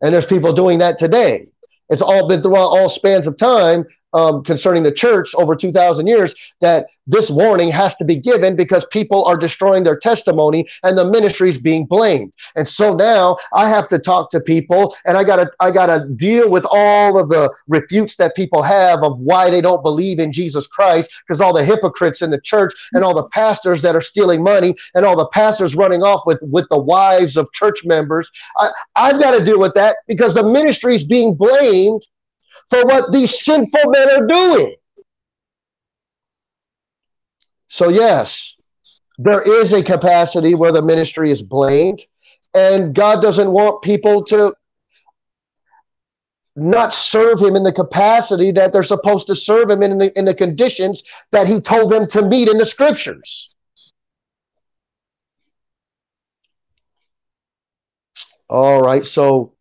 And there's people doing that today. It's all been throughout all spans of time um, concerning the church over 2,000 years that this warning has to be given because people are destroying their testimony and the ministry is being blamed. And so now I have to talk to people and I gotta I gotta deal with all of the refutes that people have of why they don't believe in Jesus Christ because all the hypocrites in the church and all the pastors that are stealing money and all the pastors running off with with the wives of church members. I, I've got to deal with that because the ministry is being blamed for what these sinful men are doing. So, yes, there is a capacity where the ministry is blamed, and God doesn't want people to not serve him in the capacity that they're supposed to serve him in the, in the conditions that he told them to meet in the scriptures. All right, so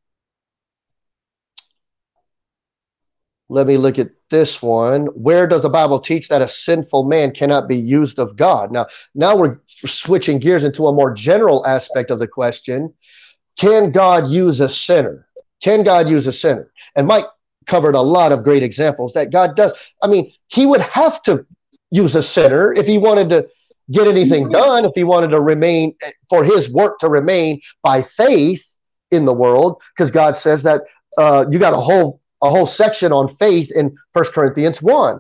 Let me look at this one. Where does the Bible teach that a sinful man cannot be used of God? Now, now we're switching gears into a more general aspect of the question. Can God use a sinner? Can God use a sinner? And Mike covered a lot of great examples that God does. I mean, he would have to use a sinner if he wanted to get anything done, if he wanted to remain for his work to remain by faith in the world, because God says that uh, you got a whole a whole section on faith in First Corinthians 1.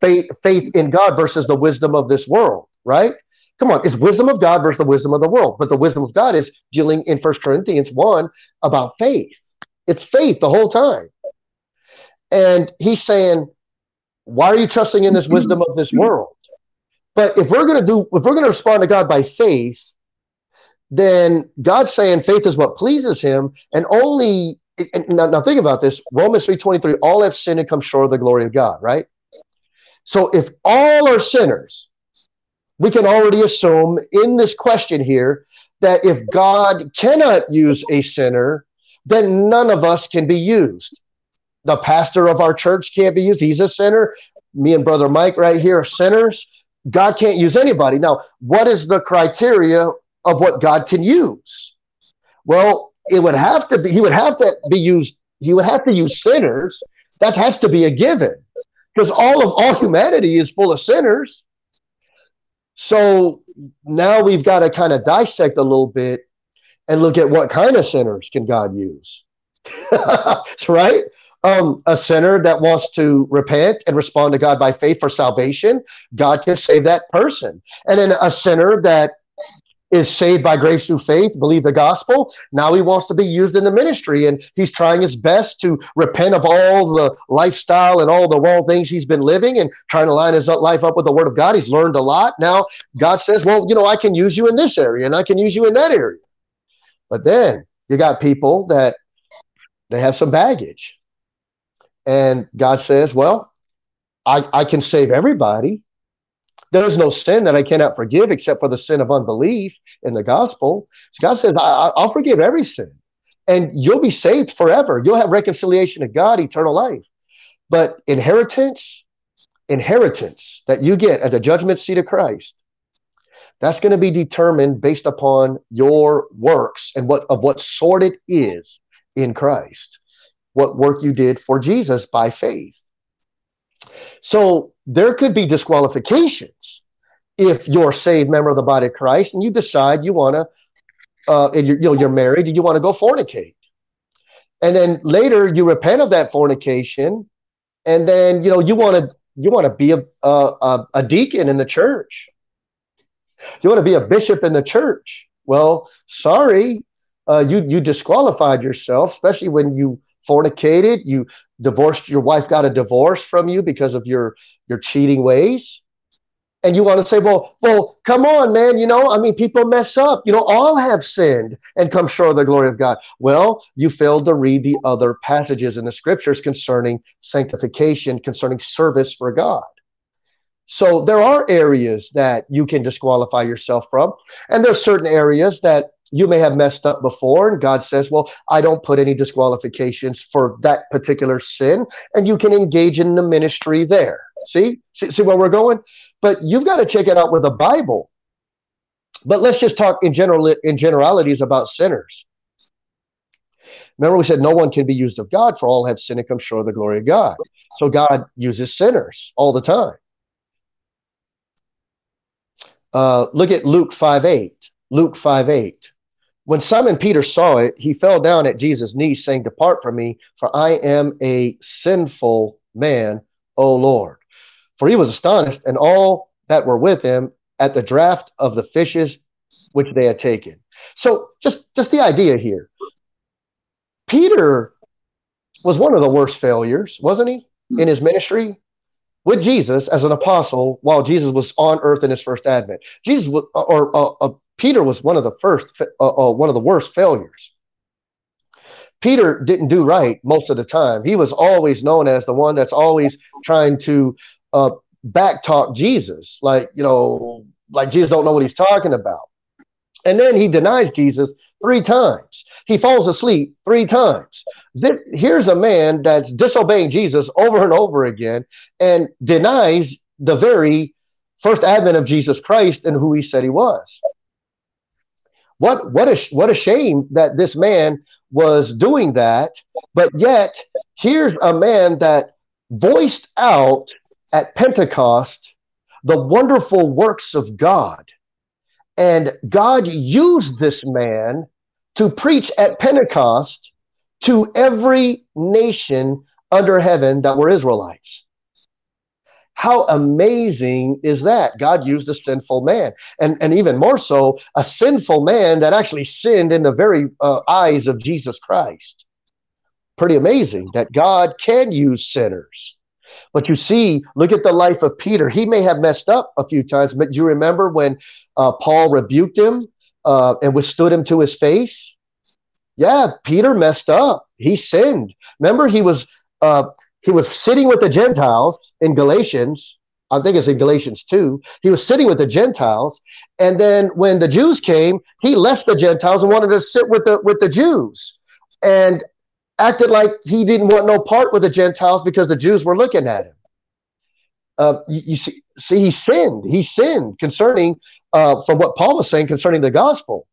Faith, faith in God versus the wisdom of this world, right? Come on, it's wisdom of God versus the wisdom of the world. But the wisdom of God is dealing in First Corinthians 1 about faith. It's faith the whole time. And he's saying, why are you trusting in this wisdom of this world? But if we're going to do, if we're going to respond to God by faith, then God's saying faith is what pleases him, and only now, now think about this. Romans 3.23 all have sinned and come short of the glory of god right? So if all are sinners we can already assume in this question here that if god cannot use a sinner then none of us can be used. The pastor of our church can't be used. He's a sinner. Me and brother mike right here are sinners. God can't use anybody. Now what is the criteria of what god can use? Well it would have to be he would have to be used he would have to use sinners. That has to be a given because all of all humanity is full of sinners. So now we've got to kind of dissect a little bit and look at what kind of sinners can god use. Right? Um, a sinner that wants to repent and respond to god by faith for salvation god can save that person. And then a sinner that is saved by grace through faith, believe the gospel. Now he wants to be used in the ministry and he's trying his best to repent of all the lifestyle and all the wrong things he's been living and trying to line his life up with the word of God. He's learned a lot. Now God says, well, you know, I can use you in this area and I can use you in that area. But then you got people that they have some baggage. And God says, well, I, I can save everybody there is no sin that I cannot forgive except for the sin of unbelief in the gospel. So God says, I, will forgive every sin and you'll be saved forever. You'll have reconciliation to God, eternal life. But inheritance, inheritance that you get at the judgment seat of Christ, that's going to be determined based upon your works and what of what sort it is in Christ, what work you did for Jesus by faith. So there could be disqualifications if you're a saved member of the body of Christ and you decide you want to, uh, and you're, you know, you're married and you want to go fornicate. And then later you repent of that fornication and then, you know, you want to, you want to be a, a, a deacon in the church. You want to be a bishop in the church. Well, sorry, uh, you you disqualified yourself, especially when you fornicated, you divorced, your wife got a divorce from you because of your your cheating ways. And you want to say, well, well, come on, man. You know, I mean, people mess up. You know, all have sinned and come short of the glory of God. Well, you failed to read the other passages in the scriptures concerning sanctification, concerning service for God. So there are areas that you can disqualify yourself from, and there's certain areas that you may have messed up before, and God says, Well, I don't put any disqualifications for that particular sin, and you can engage in the ministry there. See, see, see where we're going? But you've got to check it out with the Bible. But let's just talk in general in generalities about sinners. Remember, we said no one can be used of God, for all have sinned and come short of the glory of God. So God uses sinners all the time. Uh, look at Luke 5 8. Luke 5 8. When Simon Peter saw it, he fell down at Jesus' knees, saying, Depart from me, for I am a sinful man, O Lord. For he was astonished, and all that were with him at the draft of the fishes which they had taken. So just, just the idea here. Peter was one of the worst failures, wasn't he, in his ministry? with Jesus as an apostle while Jesus was on earth in his first advent. Jesus was, or uh, uh, Peter was one of the first, uh, uh, one of the worst failures. Peter didn't do right most of the time. He was always known as the one that's always trying to uh, backtalk Jesus, like you know, like Jesus don't know what he's talking about. And then he denies Jesus three times. He falls asleep three times. Here's a man that's disobeying Jesus over and over again and denies the very first advent of Jesus Christ and who he said he was. What what a what a shame that this man was doing that, but yet here's a man that voiced out at Pentecost the wonderful works of God and God used this man to preach at Pentecost to every nation under heaven that were Israelites. How amazing is that? God used a sinful man. And, and even more so, a sinful man that actually sinned in the very uh, eyes of Jesus Christ. Pretty amazing that God can use sinners. But you see, look at the life of Peter. He may have messed up a few times, but you remember when uh, Paul rebuked him uh, and withstood him to his face? Yeah, Peter messed up. He sinned. Remember, he was uh, he was sitting with the Gentiles in Galatians. I think it's in Galatians 2. He was sitting with the Gentiles, and then when the Jews came, he left the Gentiles and wanted to sit with the with the Jews. And acted like he didn't want no part with the Gentiles because the Jews were looking at him. Uh, you, you, see, see, he sinned. He sinned concerning, uh, from what Paul was saying concerning the gospel.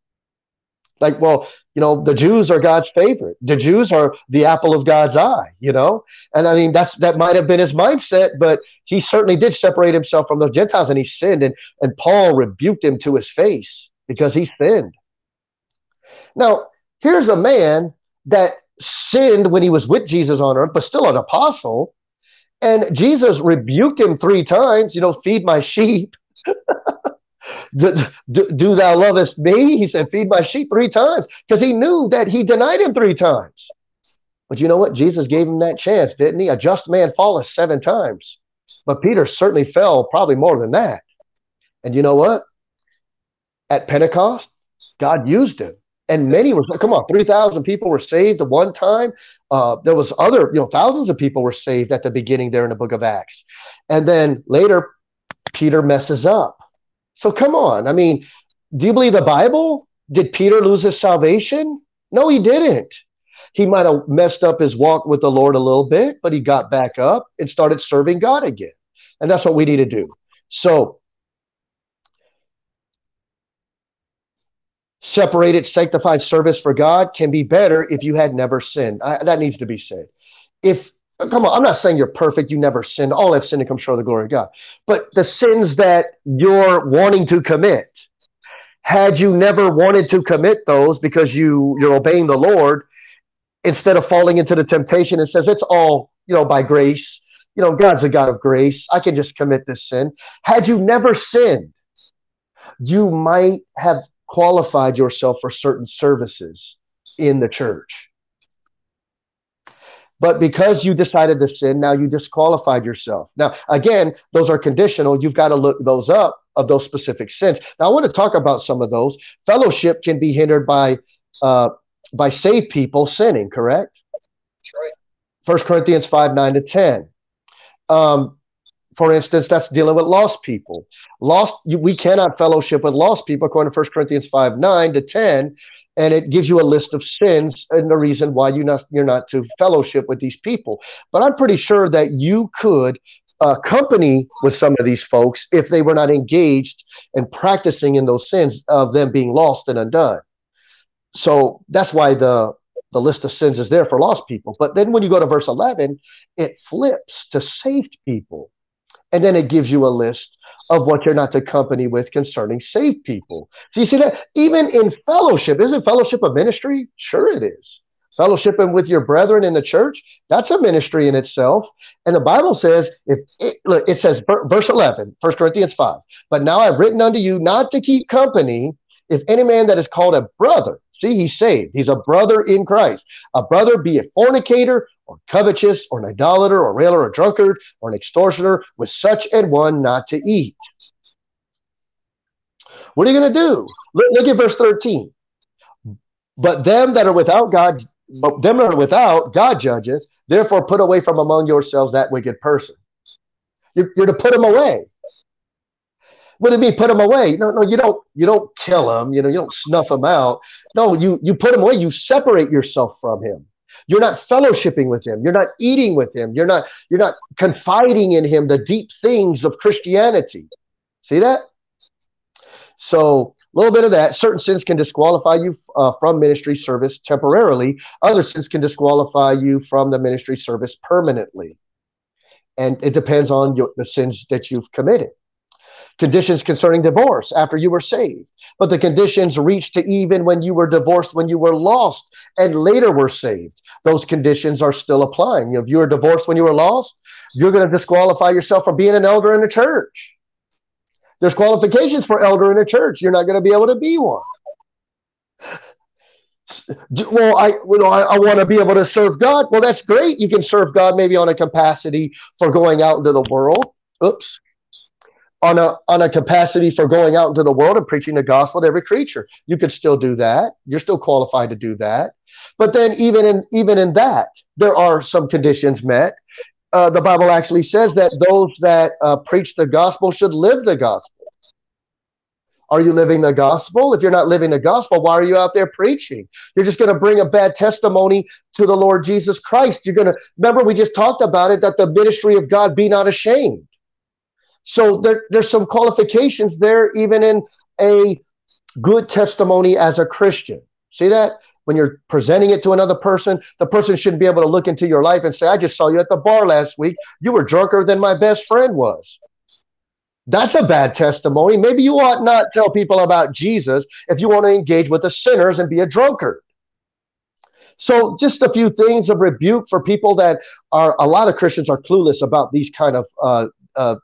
Like, well, you know, the Jews are God's favorite. The Jews are the apple of God's eye, you know? And I mean, that's that might have been his mindset, but he certainly did separate himself from the Gentiles and he sinned. And, and Paul rebuked him to his face because he sinned. Now, here's a man that sinned when he was with Jesus on earth, but still an apostle. And Jesus rebuked him three times, you know, feed my sheep. do, do, do, thou lovest me? He said, feed my sheep three times because he knew that he denied him three times. But you know what? Jesus gave him that chance, didn't he? A just man falleth seven times. But Peter certainly fell probably more than that. And you know what? At Pentecost, God used him and many were come on 3000 people were saved at one time uh, there was other you know thousands of people were saved at the beginning there in the book of acts and then later peter messes up so come on. I mean do you believe the bible? Did peter lose his salvation? No he didn't. He might have messed up his walk with the lord a little bit but he got back up and started serving god again. And that's what we need to do. So separated, sanctified service for God can be better if you had never sinned. I, that needs to be said. If Uh, come on, I'm not saying you're perfect, you never sinned. All have sinned and come short of the glory of God. But the sins that you're wanting to commit, had you never wanted to commit those because you you're obeying the Lord, instead of falling into the temptation and says it's all you know by grace. You know, God's a God of grace. I can just commit this sin. Had you never sinned, you might have qualified yourself for certain services in the church. But because you decided to sin, now you disqualified yourself. Now, again, those are conditional. You've got to look those up of those specific sins. Now, I want to talk about some of those. Fellowship can be hindered by uh, by saved people sinning. Correct. That's right. First Corinthians five nine to ten. Um, for instance, that's dealing with lost people. Lost, we cannot fellowship with lost people, according to 1 Corinthians 5 9 to 10. And it gives you a list of sins and the reason why you not, you're not to fellowship with these people. But I'm pretty sure that you could uh, company with some of these folks if they were not engaged and practicing in those sins of them being lost and undone. So that's why the the list of sins is there for lost people. But then when you go to verse 11, it flips to saved people. And then it gives you a list of what you're not to company with concerning saved people. So you see that even in fellowship, isn't fellowship a ministry? Sure, it is. Fellowshipping with your brethren in the church, that's a ministry in itself. And the Bible says, if it, look, it says, verse 11, 1 Corinthians 5, but now I've written unto you not to keep company if any man that is called a brother, see, he's saved. He's a brother in Christ. A brother be a fornicator or covetous or an idolater or railer or drunkard or an extortioner, with such an one not to eat. What are you going to do? Look, look at verse 13. But them that are without God, but them that are without, God judgeth. Therefore, put away from among yourselves that wicked person. You're, you're to put him away. What do you mean put them away? No, no, you don't. You don't kill them. You know, you don't snuff them out. No, you you put them away. You separate yourself from him. You're not fellowshipping with him. You're not eating with him. You're not you're not confiding in him the deep things of Christianity. See that? So a little bit of that. Certain sins can disqualify you uh, from ministry service temporarily. Other sins can disqualify you from the ministry service permanently. And it depends on your, the sins that you've committed conditions concerning divorce after you were saved. But the conditions reached to even when you were divorced, when you were lost and later were saved. Those conditions are still applying. You know, if you were divorced when you were lost, you're going to disqualify yourself from being an elder in the church. There's qualifications for elder in a church. You're not going to be able to be one. Well, I you know I, I want to be able to serve God. Well, that's great. You can serve God maybe on a capacity for going out into the world. Oops on a on a capacity for going out into the world and preaching the gospel to every creature. You could still do that. You're still qualified to do that. But then even in even in that, there are some conditions met. Uh, the Bible actually says that those that uh, preach the gospel should live the gospel. Are you living the gospel? If you're not living the gospel, why are you out there preaching? You're just going to bring a bad testimony to the Lord Jesus Christ. You're going to remember we just talked about it that the ministry of God be not ashamed. So there, there's some qualifications there, even in a good testimony as a Christian. See that? When you're presenting it to another person, the person shouldn't be able to look into your life and say, I just saw you at the bar last week. You were drunker than my best friend was. That's a bad testimony. Maybe you ought not tell people about Jesus if you want to engage with the sinners and be a drunkard. So, just a few things of rebuke for people that are a lot of Christians are clueless about these kind of uh, uh,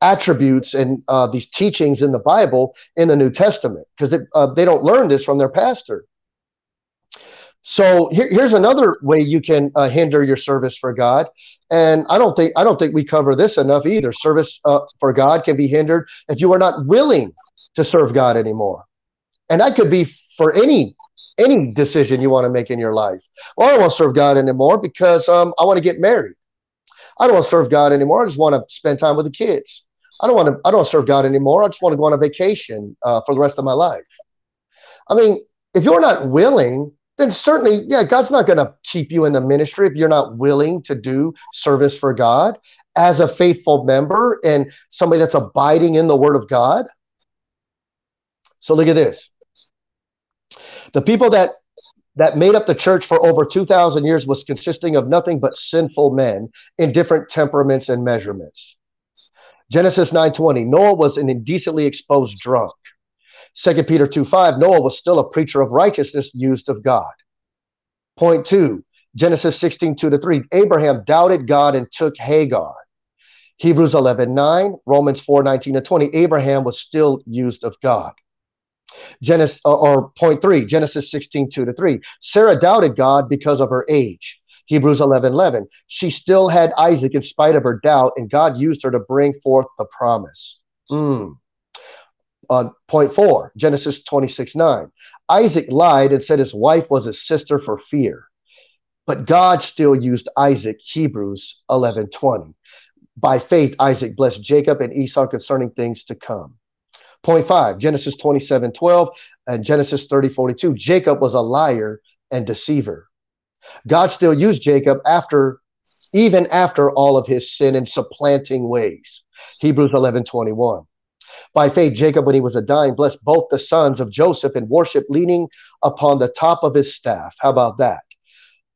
attributes and uh, these teachings in the Bible in the New Testament because they, uh, they don't learn this from their pastor. So here, here's another way you can uh, hinder your service for God, and I don't think I don't think we cover this enough either. Service uh, for God can be hindered if you are not willing to serve God anymore, and that could be for any any decision you want to make in your life. Well, I don't want to serve God anymore because um, I want to get married. I don't want to serve God anymore. I just want to spend time with the kids. I don't want to. I don't serve God anymore. I just want to go on a vacation uh, for the rest of my life. I mean, if you're not willing, then certainly, yeah, God's not going to keep you in the ministry if you're not willing to do service for God as a faithful member and somebody that's abiding in the Word of God. So look at this. The people that that made up the church for over 2,000 years was consisting of nothing but sinful men in different temperaments and measurements. Genesis 9:20, Noah was an indecently exposed drunk. 2 Peter 2:5, Noah was still a preacher of righteousness used of God. Point two, Genesis 16, 2 to 3, Abraham doubted God and took Hagar. Hebrews 11, 9, Romans 4, 19 to 20, Abraham was still used of God. Genesis, uh, or point three, Genesis 16, 2 to 3, Sarah doubted God because of her age. Hebrews 11 11. She still had Isaac in spite of her doubt, and God used her to bring forth the promise. Mm. On point four, Genesis 26 9. Isaac lied and said his wife was his sister for fear. But God still used Isaac, Hebrews 11 20. By faith, Isaac blessed Jacob and Esau concerning things to come. Point five, Genesis 27 12 and Genesis 30 42. Jacob was a liar and deceiver. God still used Jacob after, even after all of his sin and supplanting ways. Hebrews 11 21. By faith, Jacob, when he was a dying, blessed both the sons of Joseph and worship leaning upon the top of his staff. How about that?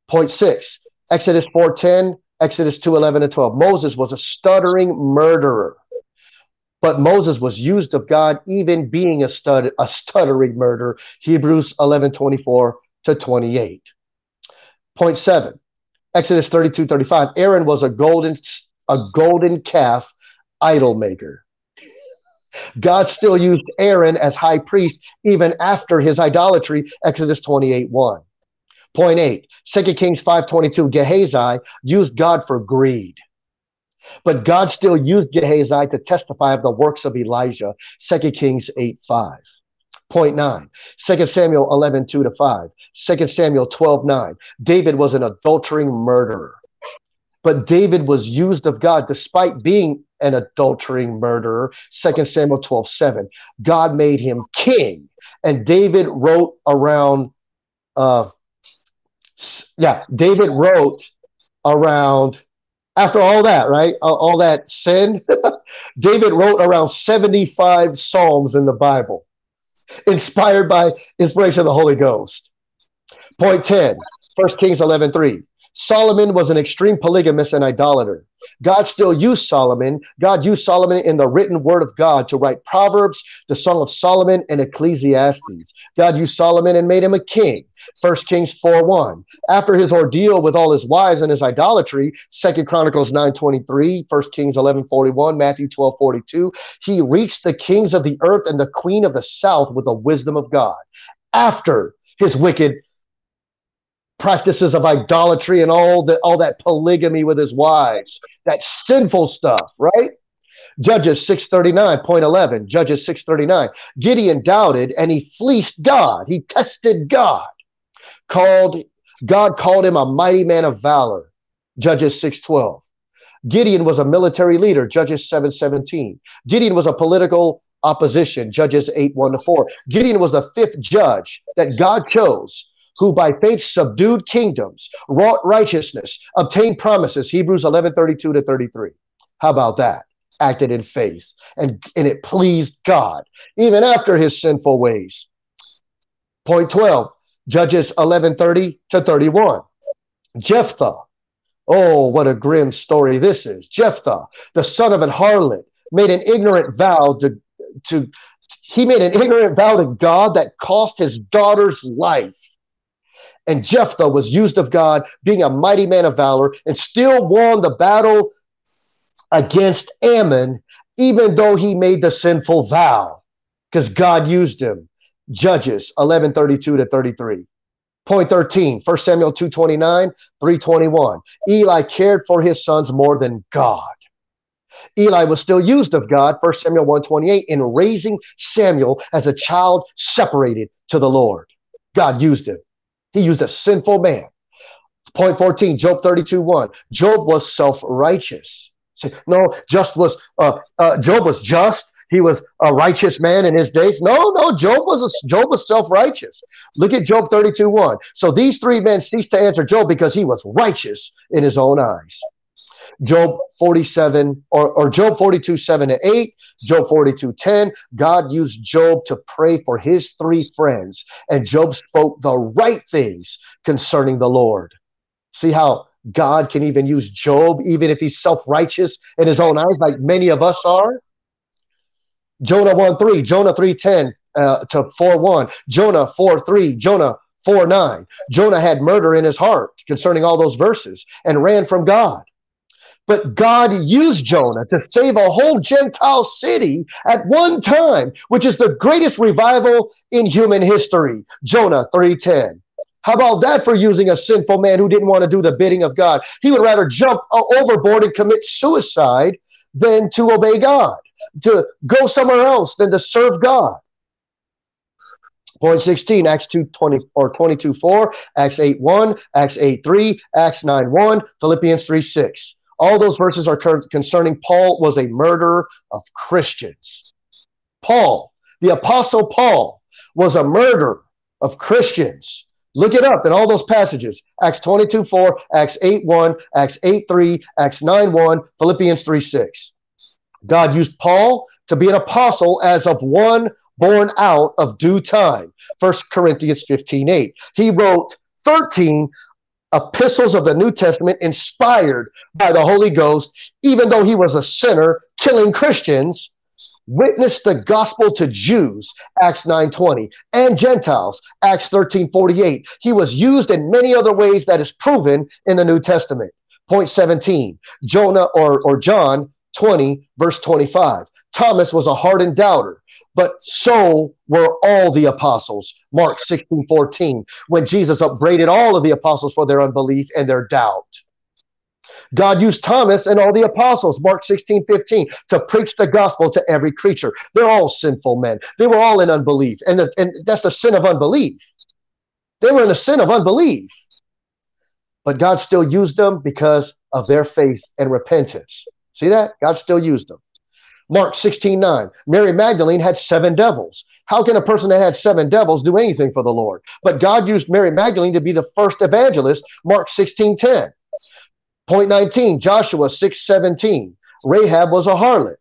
Point six, Exodus 4:10, Exodus 2:11 and 12. Moses was a stuttering murderer. But Moses was used of God, even being a, stud, a stuttering murderer. Hebrews 11, 24 to 28. Point seven, Exodus 32, 35. Aaron was a golden, a golden calf idol maker. God still used Aaron as high priest even after his idolatry, Exodus 28 1. Point eight, 2 Kings 5.22, Gehazi used God for greed. But God still used Gehazi to testify of the works of Elijah, 2 Kings 8 5. Point nine, 2 Samuel 11 2 to 5, 2 Samuel 12 9. David was an adultering murderer. But David was used of God despite being an adultering murderer. 2 Samuel 12 7. God made him king. And David wrote around, uh, yeah, David wrote around, after all that, right? All that sin, David wrote around 75 Psalms in the Bible, inspired by inspiration of the Holy Ghost. Point 10, 1 Kings 11 3. Solomon was an extreme polygamist and idolater. God still used Solomon. God used Solomon in the written word of God to write Proverbs, the Song of Solomon, and Ecclesiastes. God used Solomon and made him a king. 1 Kings 4 1. After his ordeal with all his wives and his idolatry, 2 Chronicles 9 23, 1 Kings 11 41, Matthew 12 42, he reached the kings of the earth and the queen of the south with the wisdom of God. After his wicked practices of idolatry and all that all that polygamy with his wives that sinful stuff right? Judges 639.11 judges 639 gideon doubted and he fleeced god. He tested god. Called god called him a mighty man of valor judges 612 gideon was a military leader judges 717 gideon was a political opposition judges 8 1 to 4 gideon was the fifth judge that god chose who by faith subdued kingdoms, wrought righteousness, obtained promises. Hebrews 11 32 to 33. How about that? Acted in faith, and, and it pleased God, even after his sinful ways. Point 12, Judges 11 30 to 31. Jephthah. Oh, what a grim story this is. Jephthah, the son of an harlot, made an ignorant vow to, to he made an ignorant vow to God that cost his daughter's life. And Jephthah was used of God, being a mighty man of valor, and still won the battle against Ammon, even though he made the sinful vow, because God used him. Judges 11 32 to 33. Point 13, 1 Samuel 229, 321. Eli cared for his sons more than God. Eli was still used of God, 1 Samuel 128, in raising Samuel as a child separated to the Lord. God used him. He used a sinful man. Point 14, Job 32 1. Job was self righteous. No, just was, uh, uh, Job was just. He was a righteous man in his days. No, no, Job was a, Job was self-righteous. Look at Job 32, 1. So these three men ceased to answer Job because he was righteous in his own eyes. Job 47 or, or Job 42, 7 to 8, Job 42, 10. God used Job to pray for his three friends, and Job spoke the right things concerning the Lord. See how God can even use Job, even if he's self righteous in his own eyes, like many of us are? Jonah 1 3, Jonah 3 10 uh, to 4 1, Jonah 4 3, Jonah 4 9. Jonah had murder in his heart concerning all those verses and ran from God. But God used Jonah to save a whole Gentile city at one time, which is the greatest revival in human history. Jonah 3:10. How about that for using a sinful man who didn't want to do the bidding of God? He would rather jump uh, overboard and commit suicide than to obey God, to go somewhere else than to serve God. Point 16, Acts 2 20 or 22 4, Acts 8 1, Acts 8 3, Acts 9 1, Philippians 3 6 All those verses are concerning Paul was a murderer of Christians. Paul, the apostle Paul, was a murderer of Christians. Look it up in all those passages Acts 22 4, Acts 8 1, Acts 8 3, Acts 9 1, Philippians 3 6. God used Paul to be an apostle as of one born out of due time. 1 Corinthians 15 8. He wrote 13 epistles of the New Testament inspired by the Holy Ghost, even though he was a sinner killing Christians witnessed the gospel to Jews, Acts 9:20, and Gentiles, Acts 13:48. He was used in many other ways that is proven in the New Testament. Point 17, Jonah or, or John 20, verse 25. Thomas was a hardened doubter, but so were all the apostles. Mark 16, 14, when Jesus upbraided all of the apostles for their unbelief and their doubt. God used Thomas and all the apostles, Mark 16, 15, to preach the gospel to every creature. They're all sinful men. They were all in unbelief. And, the, and that's the sin of unbelief. They were in a sin of unbelief. But God still used them because of their faith and repentance. See that? God still used them. Mark 16, 9. Mary Magdalene had seven devils. How can a person that had seven devils do anything for the Lord? But God used Mary Magdalene to be the first evangelist, Mark 16, 10. Point 19, Joshua 6 17. Rahab was a harlot.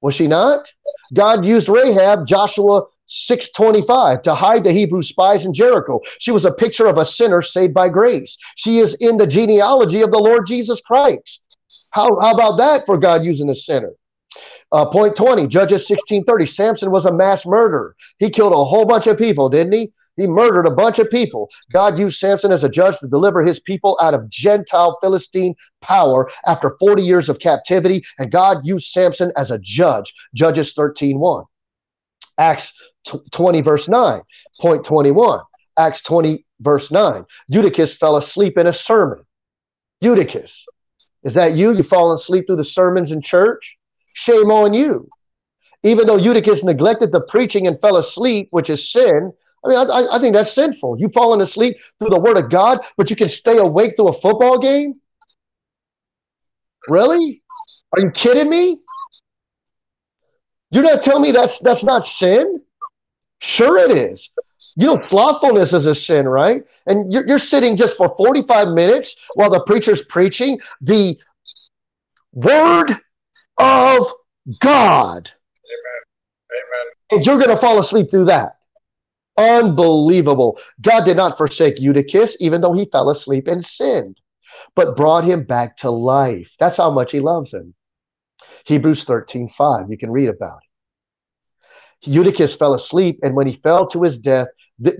Was she not? God used Rahab, Joshua 625 to hide the Hebrew spies in Jericho. She was a picture of a sinner saved by grace. She is in the genealogy of the Lord Jesus Christ. How, how about that for God using a sinner? Uh, point 20, Judges 1630. Samson was a mass murderer. He killed a whole bunch of people, didn't he? He murdered a bunch of people. God used Samson as a judge to deliver his people out of Gentile Philistine power after 40 years of captivity. And God used Samson as a judge. Judges 13 1. Acts 20, verse 9. Point 21. Acts 20, verse 9. Eutychus fell asleep in a sermon. Eutychus. Is that you? You fallen asleep through the sermons in church? Shame on you. Even though Eutychus neglected the preaching and fell asleep, which is sin, I mean, I, I think that's sinful. You've fallen asleep through the word of God, but you can stay awake through a football game? Really? Are you kidding me? You're not telling me that's that's not sin? Sure it is. You know, slothfulness is a sin, right? And you're, you're sitting just for 45 minutes while the preacher's preaching the word of God. Amen. Amen. And you're going to fall asleep through that. Unbelievable. God did not forsake Eutychus, even though he fell asleep and sinned, but brought him back to life. That's how much he loves him. Hebrews 13 5. You can read about it. Eutychus fell asleep, and when he fell to his death, this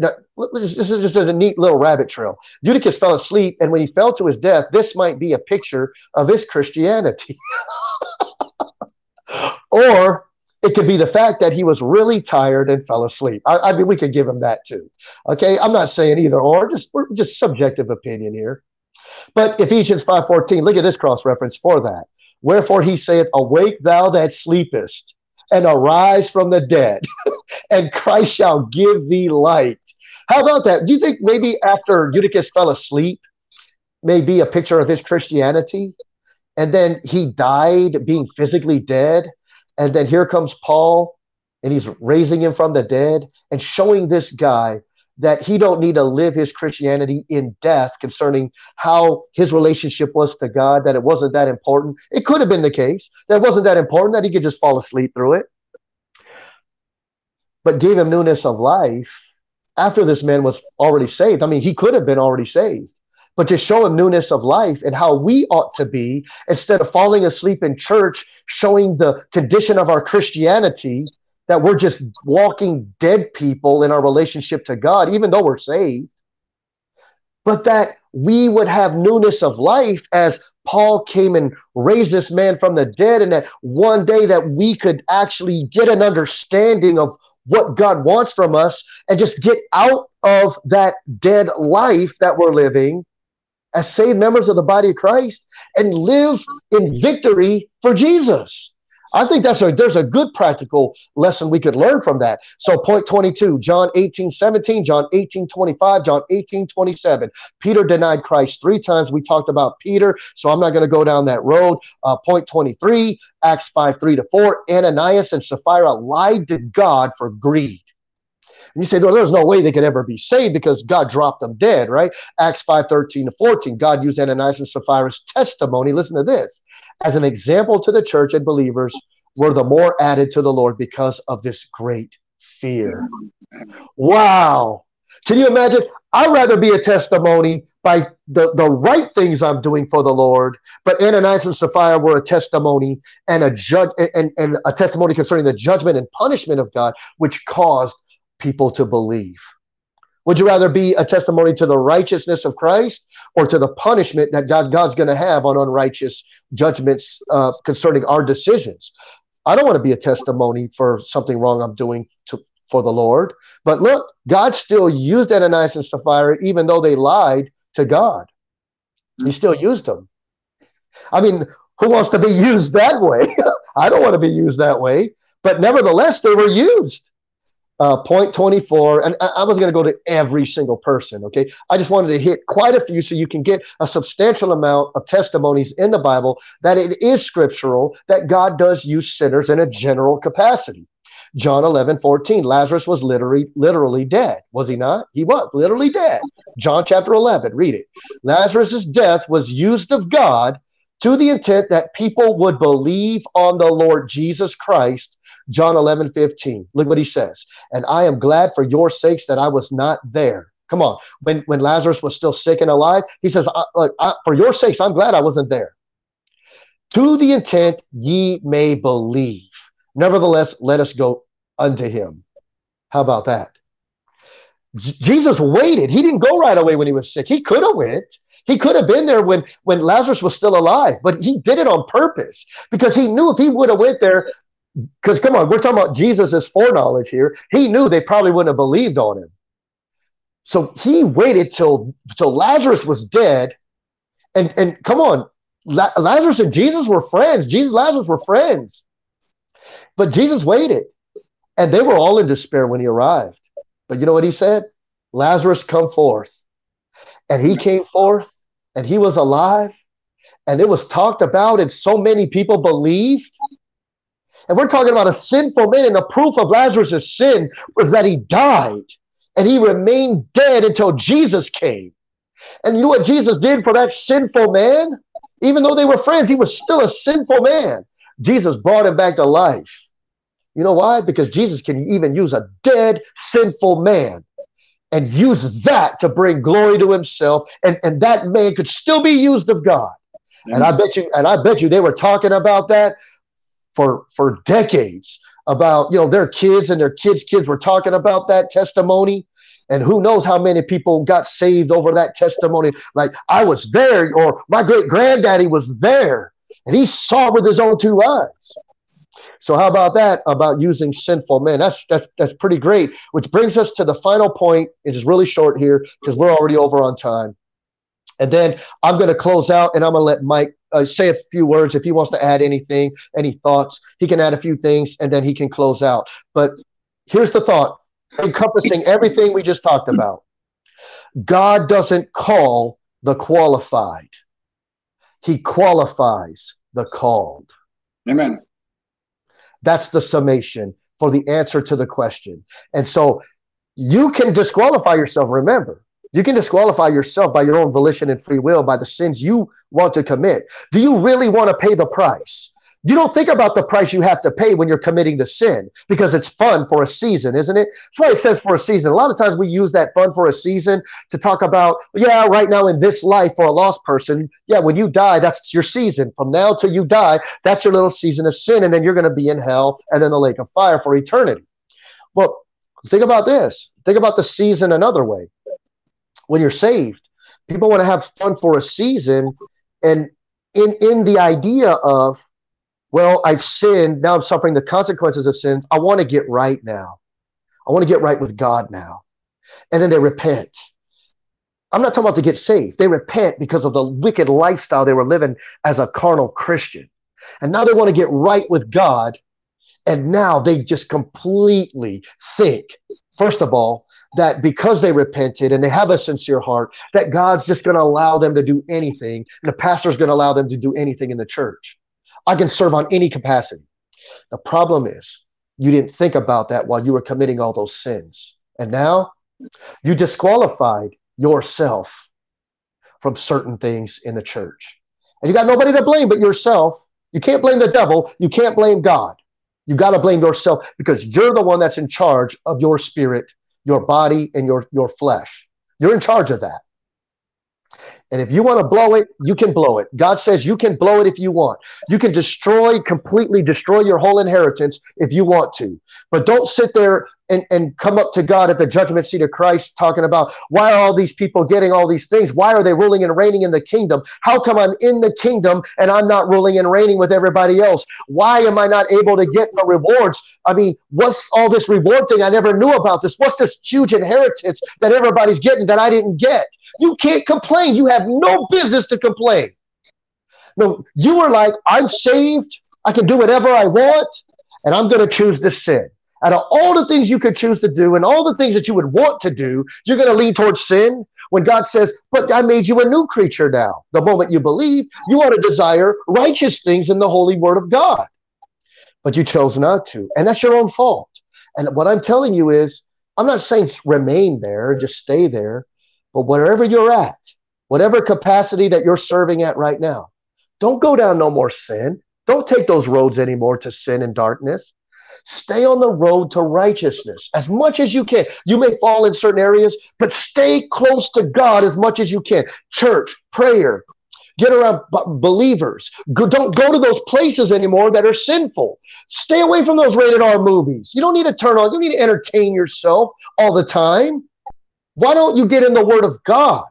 is just a neat little rabbit trail. Eutychus fell asleep, and when he fell to his death, this might be a picture of his Christianity. or it could be the fact that he was really tired and fell asleep. I, I mean, we could give him that too. Okay, I'm not saying either or. Just we're just subjective opinion here. But Ephesians 5:14, look at this cross reference for that. Wherefore he saith, Awake thou that sleepest, and arise from the dead, and Christ shall give thee light. How about that? Do you think maybe after Eutychus fell asleep, maybe a picture of his Christianity? And then he died being physically dead, and then here comes Paul, and he's raising him from the dead and showing this guy that he don't need to live his Christianity in death concerning how his relationship was to God, that it wasn't that important. It could have been the case that it wasn't that important, that he could just fall asleep through it. But gave him newness of life after this man was already saved. I mean, he could have been already saved but to show him newness of life and how we ought to be instead of falling asleep in church, showing the condition of our Christianity that we're just walking dead people in our relationship to God, even though we're saved, but that we would have newness of life as Paul came and raised this man from the dead, and that one day that we could actually get an understanding of what God wants from us and just get out of that dead life that we're living as saved members of the body of Christ and live in victory for Jesus. I think that's a there's a good practical lesson we could learn from that. So point 22, John 18, 17, John 18, 25, John 18, 27. Peter denied Christ three times. We talked about Peter, so I'm not going to go down that road. Uh, point 23, Acts 5, 3 to 4. Ananias and Sapphira lied to God for greed. And you say, no, there's no way they could ever be saved because God dropped them dead, right? Acts 5 13 to 14. God used Ananias and Sapphira's testimony. Listen to this as an example to the church and believers, were the more added to the Lord because of this great fear. Wow. Can you imagine? I'd rather be a testimony by the, the right things I'm doing for the Lord. But Ananias and Sapphira were a testimony and a judge and, and a testimony concerning the judgment and punishment of God, which caused people to believe? Would you rather be a testimony to the righteousness of Christ or to the punishment that God, God's going to have on unrighteous judgments uh, concerning our decisions? I don't want to be a testimony for something wrong I'm doing to, for the Lord. But look, God still used Ananias and Sapphira even though they lied to God. He still used them. I mean, who wants to be used that way? I don't want to be used that way. But nevertheless, they were used uh, point 24 and i was going to go to every single person okay? I just wanted to hit quite a few so you can get a substantial amount of testimonies in the bible that it is scriptural that god does use sinners in a general capacity. John 11 14 lazarus was literally literally dead was he not? He was literally dead. John chapter 11 read it. Lazarus's death was used of god to the intent that people would believe on the lord jesus christ John 11, 15. Look what he says. And I am glad for your sakes that I was not there. Come on. When, when Lazarus was still sick and alive, he says, I, I, For your sakes, I'm glad I wasn't there. To the intent ye may believe. Nevertheless, let us go unto him. How about that? J- Jesus waited. He didn't go right away when he was sick. He could have went. He could have been there when when Lazarus was still alive, but he did it on purpose because he knew if he would have went there, because come on, we're talking about Jesus' foreknowledge here. He knew they probably wouldn't have believed on him. So he waited till till Lazarus was dead. And and come on, La- Lazarus and Jesus were friends. Jesus Lazarus were friends. But Jesus waited. And they were all in despair when he arrived. But you know what he said? Lazarus come forth. And he came forth and he was alive and it was talked about and so many people believed and we're talking about a sinful man. And the proof of Lazarus' sin was that he died and he remained dead until Jesus came. And you know what Jesus did for that sinful man? Even though they were friends, he was still a sinful man. Jesus brought him back to life. You know why? Because Jesus can even use a dead, sinful man and use that to bring glory to himself. And, and that man could still be used of God. And I mm. bet you, and I bet you they were talking about that for for decades about you know their kids and their kids kids were talking about that testimony. And who knows how many people got saved over that testimony. Like i was there or my great granddaddy was there and he saw with his own two eyes. So how about that about using sinful men? That's that's that's pretty great which brings us to the final point it is really short here because we're already over on time and then i'm going to close out and i'm going to let mike uh, say a few words if he wants to add anything, any thoughts. He can add a few things and then he can close out. But here's the thought encompassing everything we just talked about God doesn't call the qualified, He qualifies the called. Amen. That's the summation for the answer to the question. And so you can disqualify yourself, remember. You can disqualify yourself by your own volition and free will by the sins you want to commit. Do you really want to pay the price? You don't think about the price you have to pay when you're committing the sin because it's fun for a season, isn't it? That's why it says for a season. A lot of times we use that fun for a season to talk about, yeah, right now in this life for a lost person, yeah, when you die, that's your season. From now till you die, that's your little season of sin. And then you're going to be in hell and then the lake of fire for eternity. Well, think about this. Think about the season another way when you're saved. People want to have fun for a season, and in in the idea of, well, I've sinned, now I'm suffering the consequences of sins. I want to get right now. I want to get right with God now. And then they repent. I'm not talking about to get saved. They repent because of the wicked lifestyle they were living as a carnal Christian. And now they want to get right with God. And now they just completely think, first of all, that because they repented and they have a sincere heart, that God's just going to allow them to do anything. And the pastor's going to allow them to do anything in the church. I can serve on any capacity. The problem is you didn't think about that while you were committing all those sins. And now you disqualified yourself from certain things in the church. And you got nobody to blame but yourself. You can't blame the devil. You can't blame God. You got to blame yourself because you're the one that's in charge of your spirit, your body, and your, your flesh. You're in charge of that. And if you want to blow it, you can blow it. God says you can blow it if you want. You can destroy, completely destroy your whole inheritance if you want to. But don't sit there and, and come up to God at the judgment seat of Christ talking about why are all these people getting all these things? Why are they ruling and reigning in the kingdom? How come I'm in the kingdom and I'm not ruling and reigning with everybody else? Why am I not able to get the rewards? I mean, what's all this reward thing? I never knew about this. What's this huge inheritance that everybody's getting that I didn't get? You can't complain. You have no business to complain. No, you are like, I'm saved. I can do whatever I want, and I'm going to choose to sin. Out of all the things you could choose to do and all the things that you would want to do, you're going to lean towards sin when God says, But I made you a new creature now. The moment you believe, you ought to desire righteous things in the holy word of God. But you chose not to. And that's your own fault. And what I'm telling you is, I'm not saying remain there, just stay there, but wherever you're at, whatever capacity that you're serving at right now, don't go down no more sin. Don't take those roads anymore to sin and darkness. Stay on the road to righteousness as much as you can. You may fall in certain areas, but stay close to God as much as you can. Church, prayer, get around believers. Go, don't go to those places anymore that are sinful. Stay away from those rated R movies. You don't need to turn on, you need to entertain yourself all the time. Why don't you get in the Word of God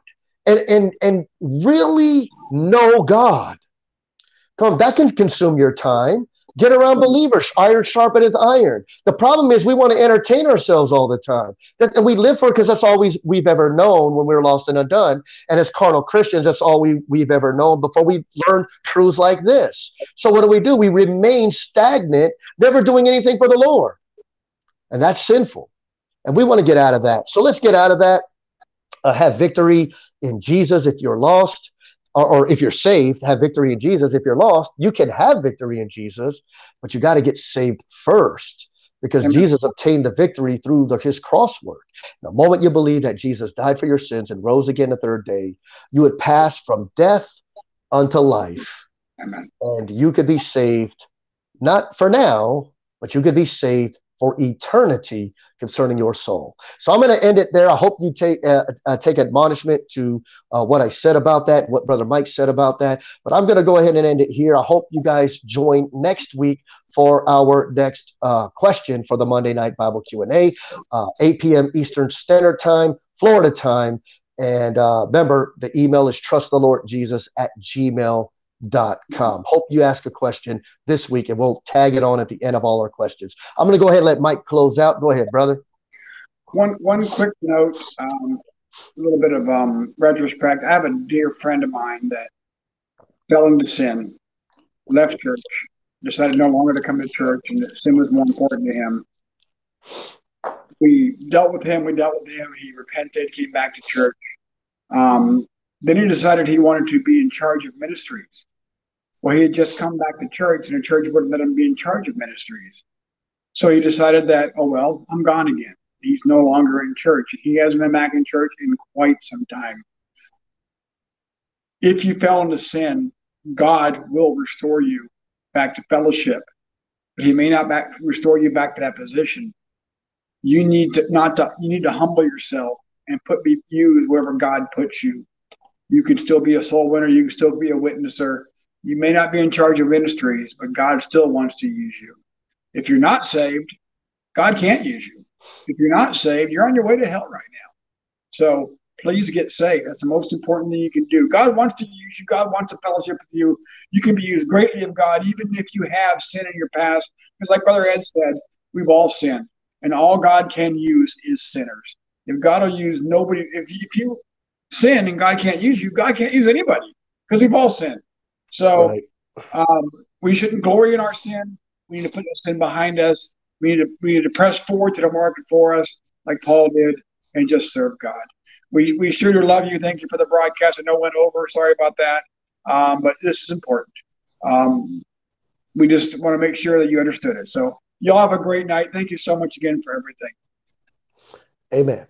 and, and, and really know God? Come, that can consume your time. Get around believers. Iron sharpeneth iron. The problem is we want to entertain ourselves all the time. That, and we live for it because that's all we, we've ever known when we were lost and undone. And as carnal Christians, that's all we, we've ever known before we learn truths like this. So what do we do? We remain stagnant, never doing anything for the Lord. And that's sinful. And we want to get out of that. So let's get out of that. Uh, have victory in Jesus if you're lost or, or if you're saved, have victory in Jesus. If you're lost, you can have victory in Jesus, but you got to get saved first because Amen. Jesus obtained the victory through the, his cross work. The moment you believe that Jesus died for your sins and rose again the third day, you would pass from death unto life. Amen. And you could be saved, not for now, but you could be saved for eternity concerning your soul. So I'm going to end it there. I hope you take uh, uh, take admonishment to uh, what I said about that, what Brother Mike said about that. But I'm going to go ahead and end it here. I hope you guys join next week for our next uh, question for the Monday Night Bible Q&A, uh, 8 p.m. Eastern Standard Time, Florida time. And uh, remember, the email is trustthelordjesus at gmail.com com. Hope you ask a question this week and we'll tag it on at the end of all our questions. I'm going to go ahead and let Mike close out. Go ahead, brother. One one quick note, um, a little bit of um, retrospect. I have a dear friend of mine that fell into sin, left church, decided no longer to come to church, and that sin was more important to him. We dealt with him. We dealt with him. He repented, came back to church. Um, then he decided he wanted to be in charge of ministries. Well, he had just come back to church, and the church wouldn't let him be in charge of ministries. So he decided that, oh, well, I'm gone again. He's no longer in church. He hasn't been back in church in quite some time. If you fell into sin, God will restore you back to fellowship, but He may not back, restore you back to that position. You need to not to you need to humble yourself and put be used wherever God puts you you can still be a soul winner. You can still be a witnesser. You may not be in charge of ministries, but God still wants to use you. If you're not saved, God can't use you. If you're not saved, you're on your way to hell right now. So please get saved. That's the most important thing you can do. God wants to use you. God wants a fellowship with you. You can be used greatly of God, even if you have sin in your past. Because, like Brother Ed said, we've all sinned, and all God can use is sinners. If God will use nobody, if if you sin and God can't use you, God can't use anybody because we've all sinned. So right. um, we shouldn't glory in our sin. We need to put the sin behind us. We need to we need to press forward to the market for us, like Paul did, and just serve God. We we sure do love you. Thank you for the broadcast. I know it went over. Sorry about that, um, but this is important. Um, we just want to make sure that you understood it. So y'all have a great night. Thank you so much again for everything. Amen.